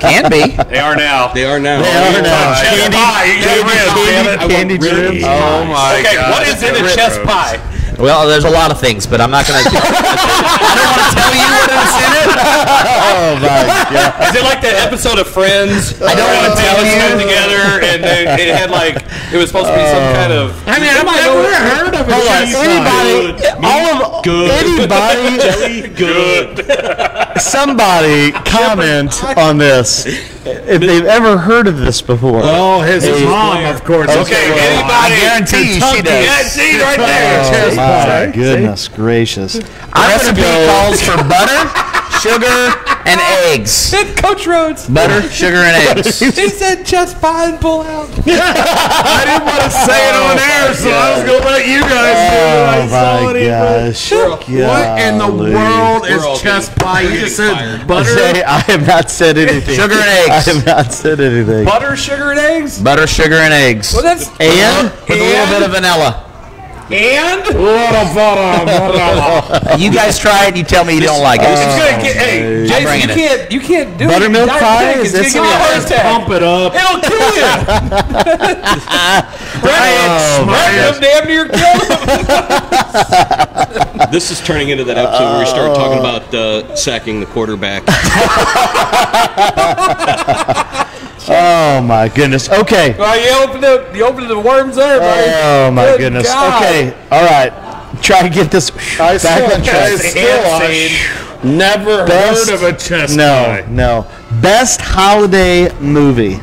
Can be. They are now. They are now. They are now. Chest pie. You get ribs, damn it. Candy ribs. Oh my Okay, god. what is in a chest pie? Well, there's a lot of things, but I'm not going to. I don't want to tell you what is in it. Oh my god. Is it like that episode of Friends? I don't want to tell They got you. together, and they, it had like it was supposed to be some kind of. Oh. I mean, I've never heard of a Hold on. chess pie. Anybody, all of anybody, Good. somebody comment on this if they've ever heard of this before. Oh, his mom, of course. Okay, anybody? I guarantee you she does. Yeah, see right there. Oh, Oh, my pie. goodness gracious. Our recipe calls for butter, sugar, and eggs. Coach Rhodes. Butter, sugar, and eggs. He said chest pie and pull out. I didn't want to say it on air, oh, so I was going to let you guys do it. I Oh saw my it in oh, gosh. What in the world is chess getting- pie? You just said butter. Say, I have not said anything. Sugar and eggs. I have not said anything. Butter, sugar, and eggs. Butter, sugar, and eggs. Well, that's And With a little bit of vanilla. And You guys try it. You tell me you don't like it's it. gonna get. Hey, I'm Jason, bringing you it. can't. You can't do Buttermilk it. pie? It's Is gonna that give you a heart attack. Pump it up. It'll kill you. Oh, Right, damn near kill him. This is turning into that episode where we start talking about uh, sacking the quarterback. Oh my goodness. Okay. Well, you opened the you opened the worms there, oh, buddy. Oh my Good goodness. God. Okay. All right. Try to get this back on I track. still I never Best- heard of a chess No, pie. no. Best holiday movie.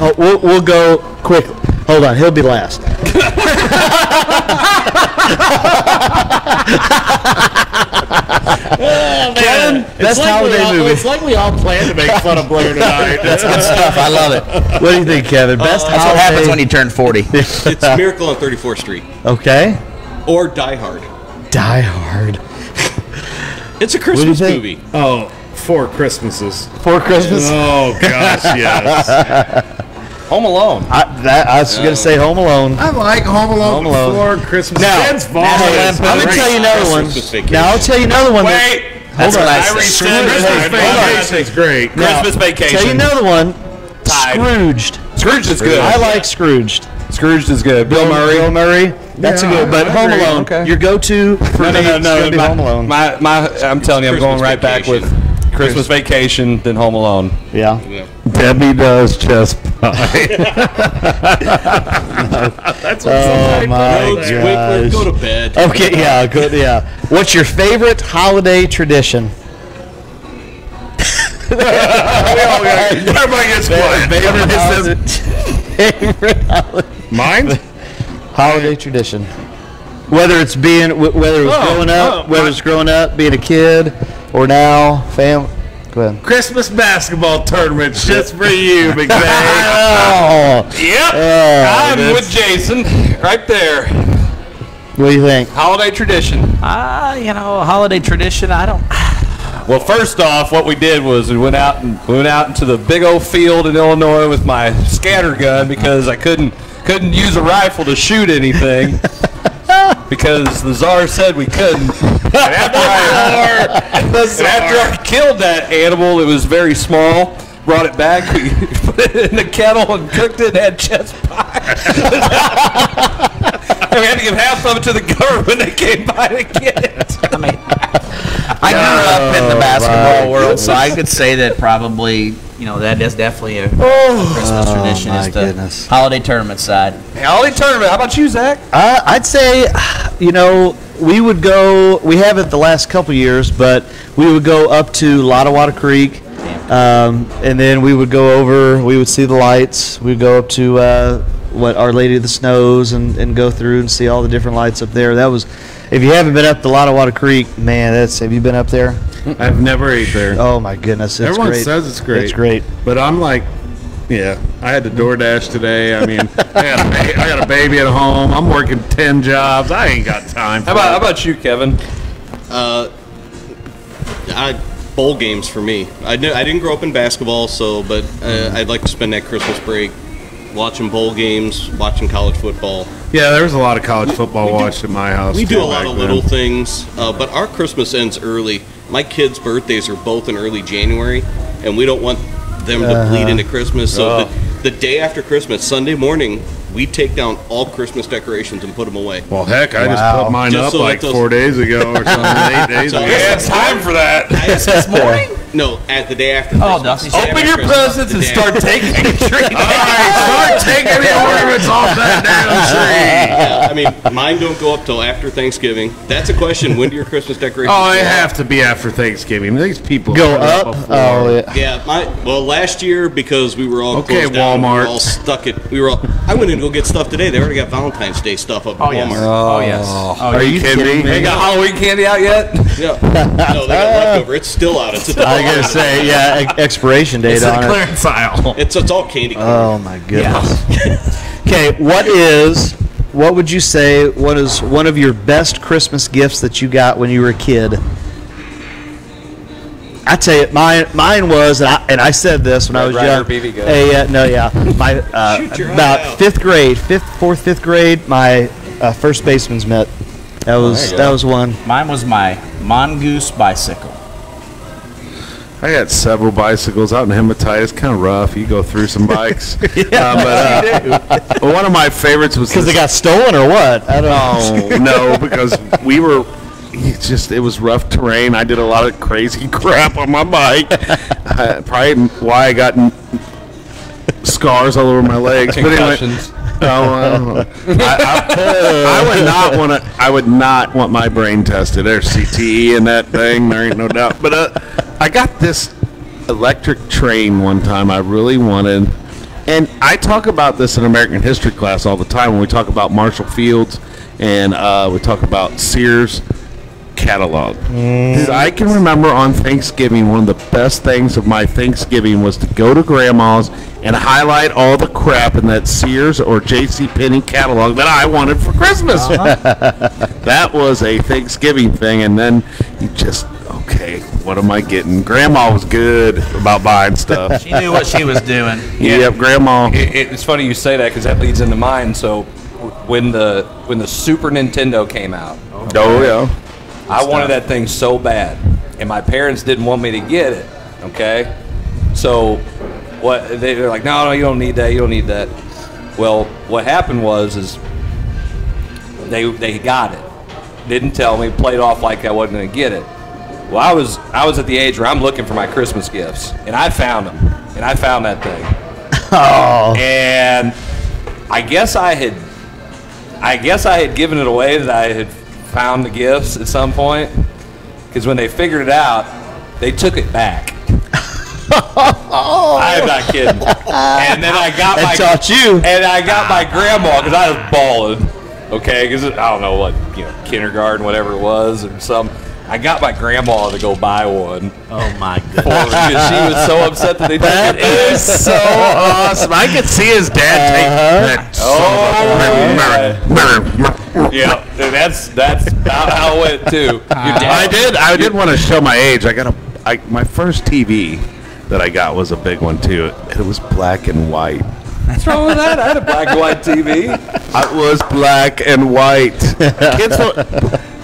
Oh, we'll, we'll go quick. Hold on. He'll be last. Oh, Kevin, best holiday movie. It's like we all planned to make fun of Blair tonight. That's good stuff. I love it. What do you think, Kevin? Best That's holiday. what happens when you turn 40. It's Miracle on 34th Street Okay. or Die Hard. Die Hard. It's a do Christmas movie. oh, four Christmases. Four Christmases? Oh gosh, yes. Home Alone. I, that, I was going to say Home Alone. I like Home Alone, Home Alone. before Christmas. Now, Ben's I'm going to tell you another one. Now I'll tell you another one. that- Wait. That's Hold what on. I Christmas said. Vacation's great. now, Christmas Vacation. Tell you another one. Tied. Scrooged. Scrooge is good. I like Scrooged. Scrooged is good. Bill Murray. Bill Murray. That's Yeah, a good. But Home. Alone. Okay. Your go-to for No, no, me no, is no. gonna be my, Home Alone. My, my, I'm telling you, I'm going Christmas right back with Vacation. Christmas Vacation, then Home Alone. yeah. Yeah. Debbie does chest pie. That's what Oh my Rhodes, Winkler, gosh. go to bed. Okay, yeah, good, yeah. What's your favorite holiday tradition? Everybody gets quiet. Favorite holiday, favorite holiday, Mine? holiday tradition. Whether it's being, whether it was Oh, growing up, oh, whether it's growing up, being a kid, or now, fam. Go. Christmas basketball tournament just for you, McVey. Oh, Yep. oh, I'm with Jason. Right there. what do you think? Holiday tradition. Ah, you know, holiday tradition. I don't. Well, first off, what we did was we went out and we went out into the big old field in Illinois with my scatter gun because I couldn't couldn't use a rifle to shoot anything because the czar said we couldn't. And after, I, and after I killed that animal, it was very small. Brought it back, we put it in the kettle and cooked it and had chest pie. and we had to give half of it to the government. They came by to get it. I mean, I grew up in the oh, basketball world, so I could say that probably, you know, that is definitely a, a Christmas tradition. my is the goodness. holiday tournament side. Holiday tournament. How about you, Zac? Uh, I'd say, you know, we would go. We haven't the last couple years, but we would go up to Lotawata Creek, um, and then we would go over. We would see the lights. We'd go up to uh, what Our Lady of the Snows and, and go through and see all the different lights up there. That was, if you haven't been up to Lotawata Creek, man, that's. Have you been up there? I've never ate there. Oh my goodness, it's Everyone great. says it's great. It's great. But I'm like, yeah, I had to DoorDash today. I mean, I, got a ba- I got a baby at home. I'm working 10 jobs. I ain't got time for How about how about you, Kevin? Uh, I, bowl games for me. I, kn- I didn't grow up in basketball, so but uh, I'd like to spend that Christmas break watching bowl games, watching college football. Yeah, there was a lot of college football watched at my house. We do a lot of then. little things, uh, but our Christmas ends early. My kids' birthdays are both in early January, and we don't want them to Uh-huh. bleed into Christmas. So Oh. the, the day after Christmas, Sunday morning, we take down all Christmas decorations and put them away. Well, heck, I Wow. just put mine Just up so like those- four days ago or something, eight days So- ago. Yeah, it's time for that. This morning? No, at the day after. Oh, Christmas. Dusty, open your Christmas, presents and start after- taking trees. All right, start taking the ornaments off that damn tree. Yeah, I mean, mine don't go up till after Thanksgiving. That's a question. When do your Christmas decorations? Oh, they go up? have to be after Thanksgiving. These people Go put up. before. Oh yeah. Yeah, my well, last year because we were all Okay, closed down, we Walmart. were all stuck at. We were all. I went in to go get stuff today. They already got Valentine's Day stuff up at Oh, yes. Walmart. Oh, yes. Oh, oh Are you kidding me? Ain't got Halloween candy out yet? Yeah. No, they got leftover. It's still out. It's. I was gonna say yeah, ex- expiration date It's on a it. clearance aisle. It's it's all candy. corn. Oh my goodness. okay, what is what would you say what is one of your best Christmas gifts that you got when you were a kid? I tell you, mine mine was, and I, and I said this when I Red was Ryder young. BB gun. Hey, uh, no, yeah, my uh, Shoot your eye about out. fifth grade, fifth, fourth, fifth grade, my uh, first baseman's mitt. That was you that go. was one. Mine was my mongoose bicycle. I got several bicycles out in Hematitis. Kind of rough. You go through some bikes. Uh, but uh, one of my favorites was Because they got stolen or what? I don't know. No, because we were. It's just it was rough terrain. I did a lot of crazy crap on my bike. Uh, probably why I got scars all over my legs. But anyway, Concussions. Oh, I, I, I would not want to. I would not want my brain tested. There's CTE in that thing. There ain't no doubt. But uh, I got this electric train one time. I really wanted. And I talk about this in American history class all the time when we talk about Marshall Fields and uh, we talk about Sears catalog. Mm. Dude, I can remember on Thanksgiving, one of the best things of my Thanksgiving was to go to grandma's and highlight all the crap in that Sears or J.C. Penney catalog that I wanted for Christmas. Uh-huh. that was a Thanksgiving thing, and then you just okay, what am I getting? Grandma was good about buying stuff. She knew what she was doing. Yeah, Yep, Grandma. It, it- it's funny you say that because that leads into mine. So when the when the Super Nintendo came out, Oh yeah. I wanted that thing so bad, and my parents didn't want me to get it. Okay, so what they, they're like, no, no, you don't need that. You don't need that. Well, what happened was is they they got it, didn't tell me, played off like I wasn't going to get it. Well, I was I was at the age where I'm looking for my Christmas gifts, and I found them, and I found that thing. Oh, And I guess I had, I guess I had given it away that I had found the gifts at some point, because when they figured it out, they took it back. I'm not kidding. And then I got That my taught you. and I got my grandma because I was balling. Okay, because I don't know what you know, kindergarten, whatever it was, or some. I got my grandma to go buy one Oh my goodness. for her because she was so upset that they took it back. is so awesome. I could see his dad uh-huh. take that. Oh, yeah, and that's that's about how it went too. I did. I did want to show my age. I got a. I, my first TV that I got was a big one too. It was black and white. what's wrong with that? I had a black and white TV. It was black and white. Kids,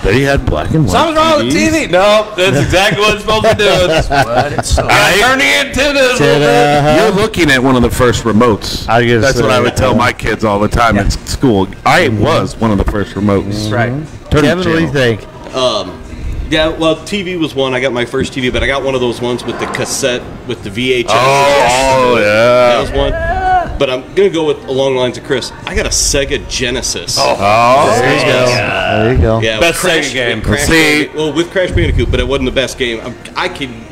they had black and white. Something's wrong with. TV. No, that's exactly what it's supposed to do. But it's so I turn the antennas. a little bit. Ta-da. You're looking at one of the first remotes. I guess That's what. I would tell my kids all the time at school. I was one of the first remotes. right. Turn the Kevin, what do you think? Um, yeah, well, TV was one. I got my first TV, but I got one of those ones with the cassette with the VHS. Oh, That yeah. was one. But I'm gonna go with along the lines of Chris. I got a Sega Genesis. Oh, oh. There you go. There you go. Yeah, Best Crash, Sega game. Crash See- Bandic- well, with Crash Bandicoot, but it wasn't the best game. I'm, I can.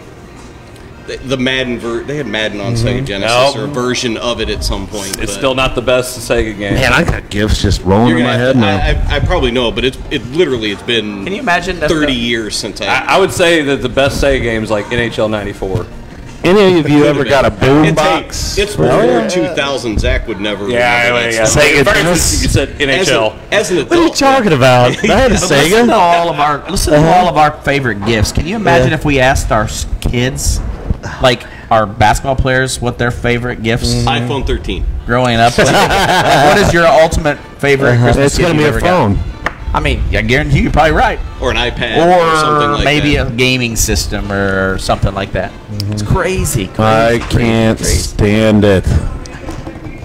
The, the Madden ver- they had Madden on Sega mm-hmm. Genesis Nope. or a version of it at some point. It's but still not the best Sega game. Man, I got gifts just rolling You're in my head to, now. I, I, I probably know, but it's it literally it's been Can you imagine 30 the- years since I. I, I would say that the best Sega game is like NHL '94. Any of you ever got a boom it's, box? It's before 2000. Zac would never. remember that yeah. Sega First, You said As, NHL. a, as an adult, What are you talking about? I had a Listen to all of our listen to all of our favorite gifts. Can you imagine Yeah. if we asked our kids, like our basketball players, what their favorite gifts iPhone 13. growing up? What is your ultimate favorite Christmas Uh-huh. It's gift gonna be you've a ever got? Phone. I mean, I guarantee you're probably right. Or an iPad or, something like maybe that. a gaming system or something like that. It's mm-hmm. crazy. crazy I crazy, can't crazy. stand it.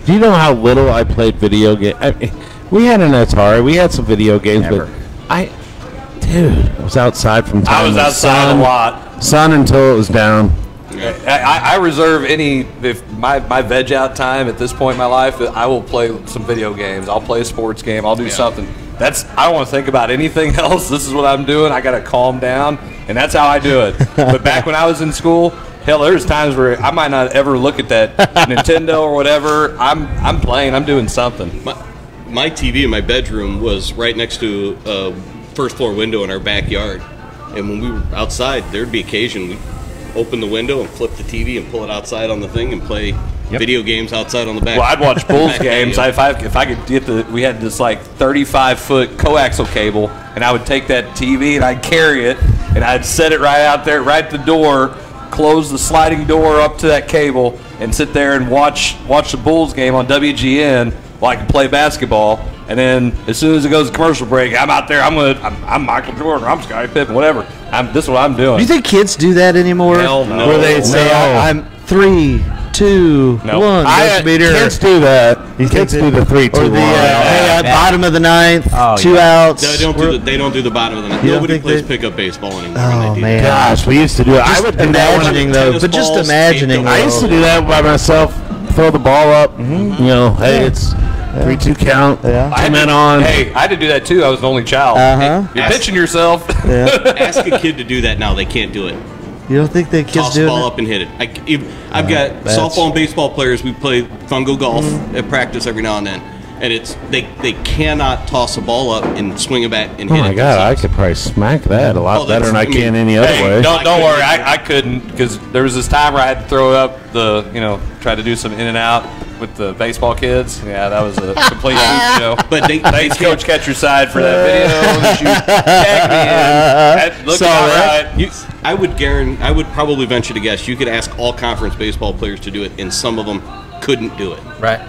Do you know how little I played video games? We had an Atari. We had some video games, Never. but I, dude, I was outside from time. I was to outside sun, a lot. Sun until it was down. I, I- I reserve any if my, my veg out time at this point in my life. I will play some video games. I'll play a sports game. I'll do something. That's I don't want to think about anything else. This is what I'm doing. I got to calm down, and that's how I do it. but back when I was in school, hell, there's times where I might not ever look at that Nintendo or whatever. I'm I'm playing. I'm doing something. My, my TV in my bedroom was right next to a first floor window in our backyard. And when we were outside, there'd be occasion we open the window and flip the TV and pull it outside on the thing and play video games outside on the back. Well, I'd watch Bulls games. I, if I if I could get the, we had this like 35 foot coaxial cable, and I would take that TV and I'd carry it, and I'd set it right out there, right at the door, close the sliding door up to that cable, and sit there and watch watch the Bulls game on WGN while I could play basketball. And then as soon as it goes to commercial break, I'm out there. I'm gonna. I'm, I'm Michael Jordan. I'm Scottie Pippen. Whatever. I'm, this is what I'm doing. Do you think kids do that anymore? Hell no. Where they say, No. I, "I'm three, two, No. one." I, buzzer beater." kids do that. You kids think do that- the three, two, or the one. uh, hey, at bottom of the ninth, Oh, two yeah. outs. They don't, do the, they don't do the bottom of the ninth. You Nobody plays they- pickup baseball anymore. Oh when they do man, Gosh, we used to do it. I would do that. imagining when- though, but just imagining. I used to do that by myself. Throw the ball up. You know, hey, it's three, two count. Yeah. I Ten had to- on. Hey, I had to do that too. I was the only child. Uh-huh. You're Ask- pitching yourself. that. Ask a kid to do that now. They can't do it. You don't think the kids Toss the ball it? up and hit it. I, have got that's- softball and baseball players. We play fungo golf Mm-hmm. at practice every now and then. and it's they they cannot toss a ball up and swing a bat and Oh hit it. Oh my it. god, I could probably smack that a lot Oh, better than I I mean, can any other way. don't don't worry. I, I couldn't because there was this time where I had to throw up the you know try to do some in and out with the baseball kids. Yeah, that was a complete shoot show. But they, Thanks, they can't- Coach Catcher Side, for that video that you tagged me in. That looked Saw all that. right. You, I would guarantee. I would probably venture to guess you could ask all conference baseball players to do it, and some of them couldn't do it. Right.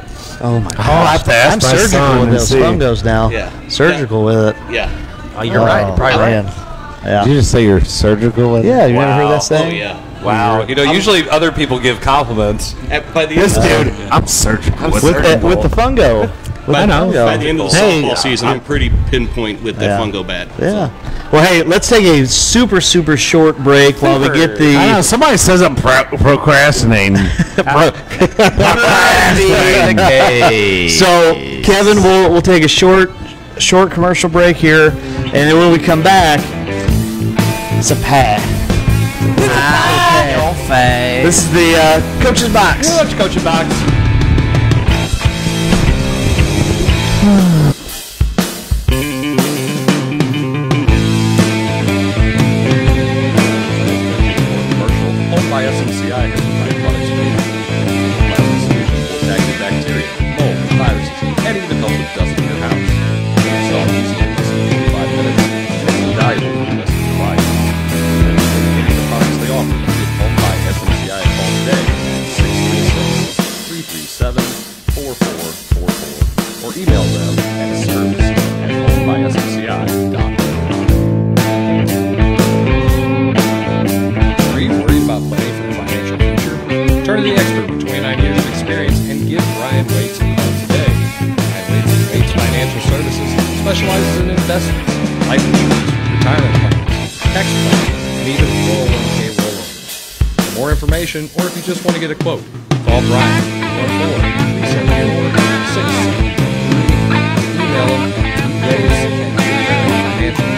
Oh my gosh. I'll have to ask I'm my surgical with those see. fungos now. Yeah. Surgical with it. Yeah. Oh, you're right. You're probably oh, man. right. Yeah. Did you just say you're surgical? with it? Yeah, you never heard Wow. that Oh saying? yeah. Wow. You know, usually other people give compliments. At, by the This end, dude, I'm surgical. With the, with the fungo. With by, the fungo. by the end of the Hey, softball season, I'm pretty pinpoint with the Yeah. fungo bat. Yeah. Well, hey, let's take a super, super short break while we get the. I know somebody says I'm pro- procrastinating. So, Kevin, we'll, we'll take a short, short commercial break here, and then when we come back, it's a pad. This is the uh, coach's box. Coaching box. Get a quote, call Brian at 374 Email him at Waits at Financial.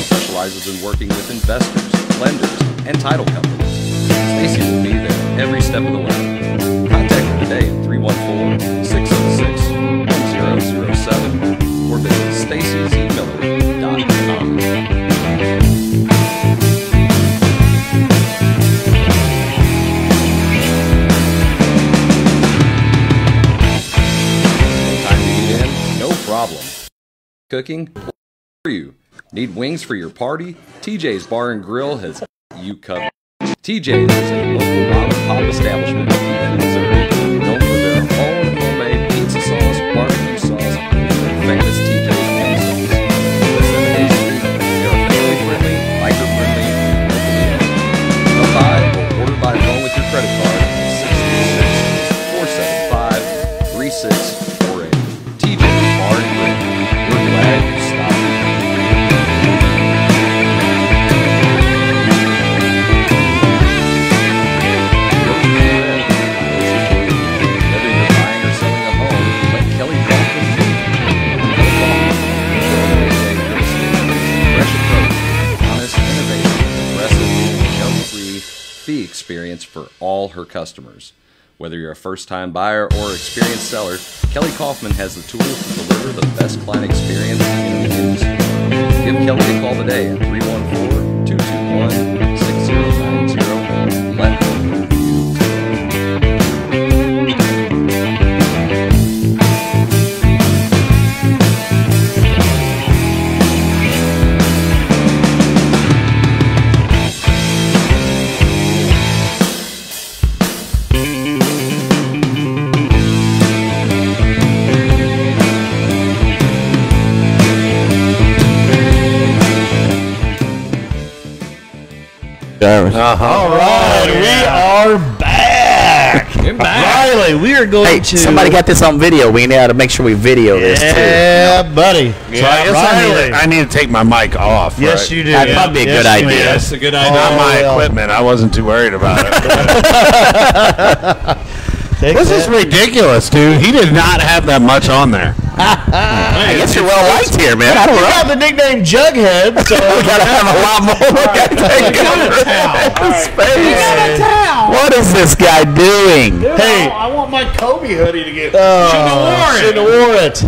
specializes in working with investors, lenders, and title companies. Stacy will be there every step of the way. Cooking? For you. Need wings for your party? TJ's Bar and Grill has you covered. TJ's is a local mom and pop establishment experience for all her customers. Whether you're a first-time buyer or experienced seller, Kelly Kaufman has the tools to deliver the best client experience in the industry. Give Kelly a call today at 314-221-6090 Uh-huh. All right, we are back. Riley, we are going Hey, to. somebody got this on video. We got to make sure we video this too. Yeah, buddy. So I guess I need, to, I need to take my mic off. Yes, right? you do. That'd probably be a Yes, good idea. do. That's a good idea. Not my well. equipment. I wasn't too worried about it. Take this is ridiculous, dude. He did not have that much on there. I guess you're well liked here, man. I don't You know. got the nickname Jughead, so We gotta have a lot more. We gotta take over face. What is this guy doing? Hey. I want my Kobe hoodie to get. Oh, shouldn't have wore it.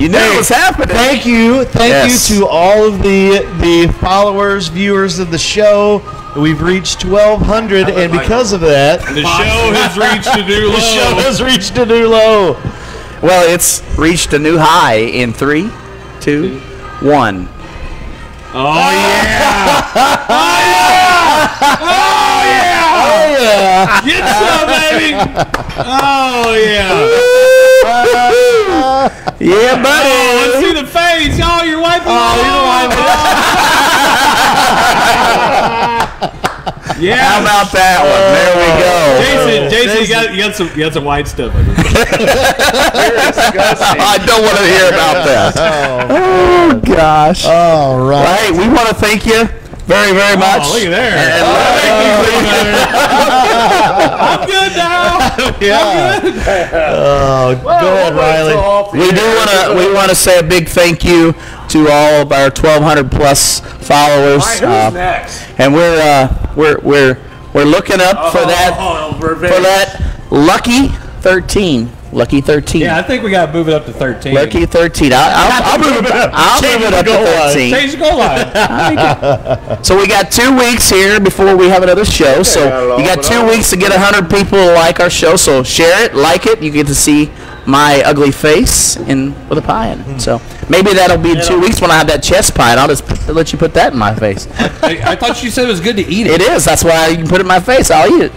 You know what's happening. Thank you, thank Yes. you to all of the the followers, viewers of the show. We've reached 1,200, and because of that, The show has reached a new low. the show low. has reached a new low. Well, it's reached a new high in three, two, one. Oh yeah! Oh yeah! Oh yeah! Oh yeah! Get some, baby! Oh yeah! Yeah, Oh, buddy. let's see the face. Oh, you're wiping. Oh, Yeah. How about that one? There we go. Oh. Jason, oh. Jason, you got you got some you got some white stuff. on your I don't want to hear about that. Oh, oh gosh. All right. Right, we want to thank you very, very much. Oh, look at there. And- I'm good now. Yeah. Oh, go ahead, Riley. we do want to we want to say a big thank you to all of our 1,200 plus followers, uh, next? and we're uh, we're we're we're looking up for that Oh, for that lucky 13, lucky 13. Yeah, I think we got to move it up to 13. Lucky 13. I'll, I'll, I'll move it up. I'll move it up to 13. Change the goal line. So we got two weeks here before we have another show. So you got two weeks to get hundred people to like our show. So share it, like it. You get to see my ugly face in with a pie in it. So maybe that'll be in two weeks when I have that chest pie, and I'll just put, let you put that in my face. I, I thought you said it was good to eat It it. is. That's why you can put it in my face. I'll eat it.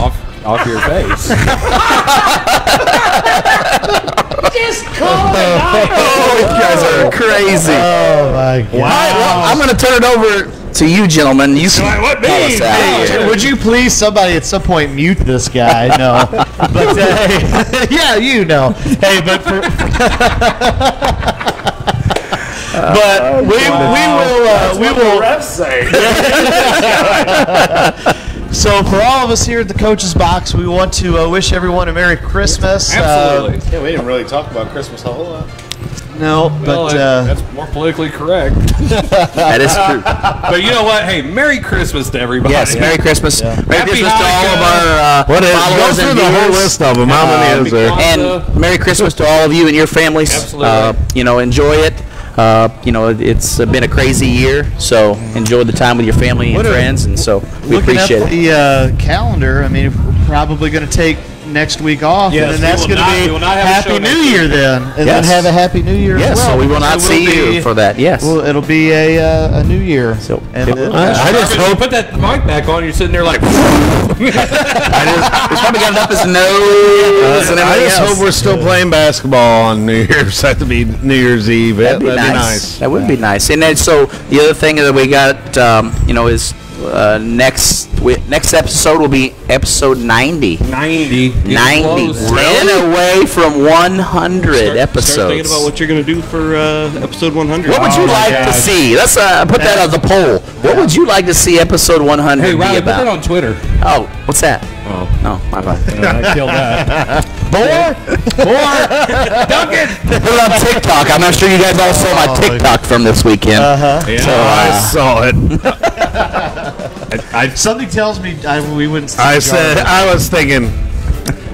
Off, off your face. Oh, you guys are crazy. Oh my God. All right, well, I'm going to turn it over to you, gentlemen. You can what call us out. Hey, would you please, somebody at some point, mute this guy? No, but uh, hey, yeah, you know. Hey, but for, but we, we will uh, we will refs say. So for all of us here at the Coach's Box, we want to uh, wish everyone a Merry Christmas. Absolutely. Uh, Yeah, we didn't really talk about Christmas a whole lot. No, but uh, that's more politically correct. That is true. But you know what? Hey, Merry Christmas to everybody. Yes, Merry Christmas. Merry Happy Christmas to all of our uh, What is? Go followers through and the whole list of them. How many is there? And Merry Christmas to all of you and your families. Absolutely. Uh, you know, enjoy it. Uh, you know, it's been a crazy year, so enjoy the time with your family and What a- friends, and so we looking at appreciate it. the uh, calendar, I mean, we're probably going to take next week off, Yes, and then that's going to be we will not have a Happy New Year then, and then have a Happy New Year Yes, as well. so we will not it see be- you for that. Yes. Well, it'll be a uh, a New Year. So, and yep. then- I, I just If you put that mic back on, you're sitting there like, He's probably got it up his nose and I just else. hope we're still playing basketball on New Year's. That to be New Year's Eve. That'd be, nice. That would be nice. And then so the other thing that we got, um, you know, is uh, next we, next episode will be episode 90. 90. 90. Close. 10 away from 100 Start episodes. thinking about what you're going to do for uh, episode 100. What would you like to see? Let's uh, put that on the poll. What would you like to see episode 100 Hey, be Riley, put that on Twitter. Oh, what's that? Oh. No, my bad. I killed that. Duncan! Put it on TikTok. I'm not sure you guys all saw my TikTok from this weekend. Uh-huh. Yeah. So, uh, saw it. Something tells me I, we wouldn't. see I Jarvis. said I was thinking,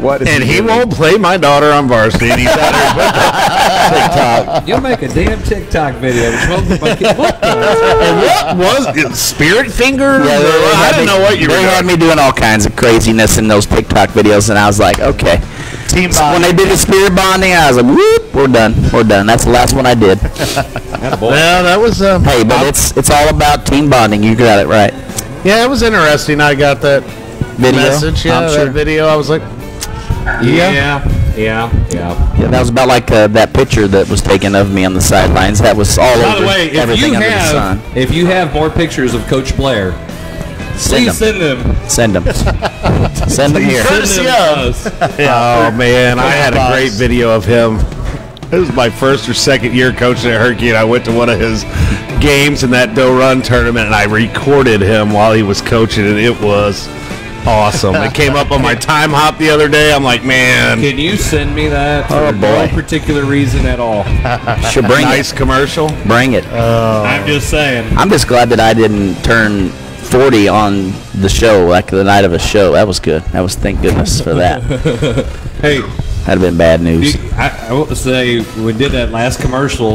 what and he won't play my daughter on varsity. And he said TikTok. You'll make a damn TikTok video. which will- my kid- What? And what was it? Spirit finger? Yeah, they- they I had didn't know what you were They had me doing all kinds of craziness in those TikTok videos, and I was like, okay. Team So when they did the spirit bonding, I was like, whoop, we're done, we're done. That's the last one I did. Yeah, that was. Um, Hey, but it's it's all about team bonding. You got it right. Yeah, it was interesting. I got that Video, message. Yeah, I'm that sure. video. I was like, Yeah. Yeah. Yeah. Yeah. Yeah, that was about like uh, that picture that was taken of me on the sidelines. That was all By over the way, if everything you under the have sun. if you have more pictures of Coach Blair, Send please them. send them. Send them. Send them here. Send them to us. oh man, I had a great video of him. It was my first or second year coaching at Herky, and I went to one of his games in that Doe Run tournament, and I recorded him while he was coaching, and it was awesome. It came up on my Timehop the other day. I'm like, man, Can you send me that? Oh, for No particular reason at all. Should bring nice commercial. Bring it. I'm just saying. I'm just glad that I didn't turn 40 on the show, like the night of a show. That was good. That was thank goodness for that. Hey, That'd have been bad news. I, I want to say when we did that last commercial,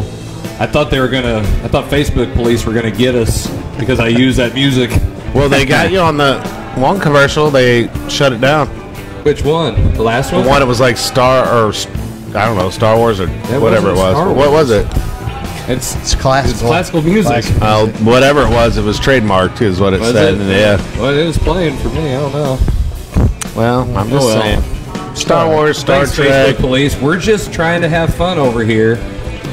I thought they were gonna. I thought Facebook police were gonna get us because I used that music. Well, they got you on the one commercial. They shut it down. Which one? The last one. The one? one that was like Star or I don't know Star Wars or whatever it wasn't was. What was it? It's It's classical. it's classical music. Uh, whatever it was, it was trademarked. Is what it Was said. it? and Yeah. Well, it was playing for me. I don't know. Well, I'm just Oh, well. saying. Star Wars, Star Thanks, Trek. Facebook police. We're just trying to have fun over here.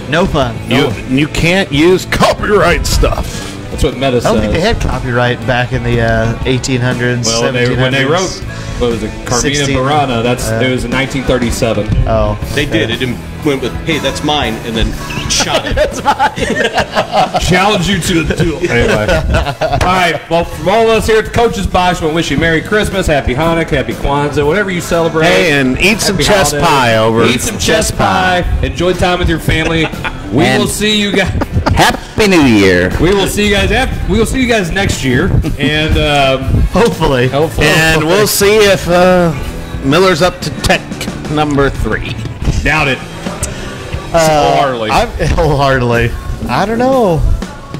No fun. You you can't use copyright stuff. That's what Meta I don't think they had copyright back in the uh, 1800s, Well, when they, when they wrote, what was it, Carmina 16, Burana? That's uh, it was in 1937. Oh, They did. It didn't went with, hey, that's mine, and then shot it. that's mine. Challenge you to the duel. Anyway, all right. Well, from all of us here at the Coaches Box, we want to wish you Merry Christmas, Happy Hanukkah, Happy Kwanzaa, whatever you celebrate. Hey, and eat some Happy chest holidays. pie over. Eat some chest pie. Enjoy time with your family. We And- will see you guys. Happy New Year. We will see you guys. After, we will see you guys next year, and um, hopefully. hopefully, And we'll see if uh, Miller's up to tech number three. doubt it. Uh, Wholeheartedly. I'm, wholeheartedly. I don't know.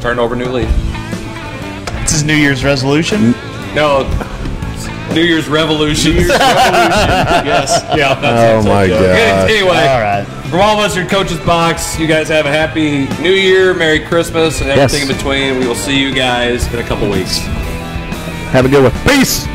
Turn over new leaf. It's his New Year's resolution. No, New Year's Revolution. yes. yeah. That's Oh it. my Any- god! Anyway, All right. from all of us here at Coach's Box, you guys have a happy New Year, Merry Christmas, and everything Yes. in between. We will see you guys in a couple weeks. Have a good one. Peace.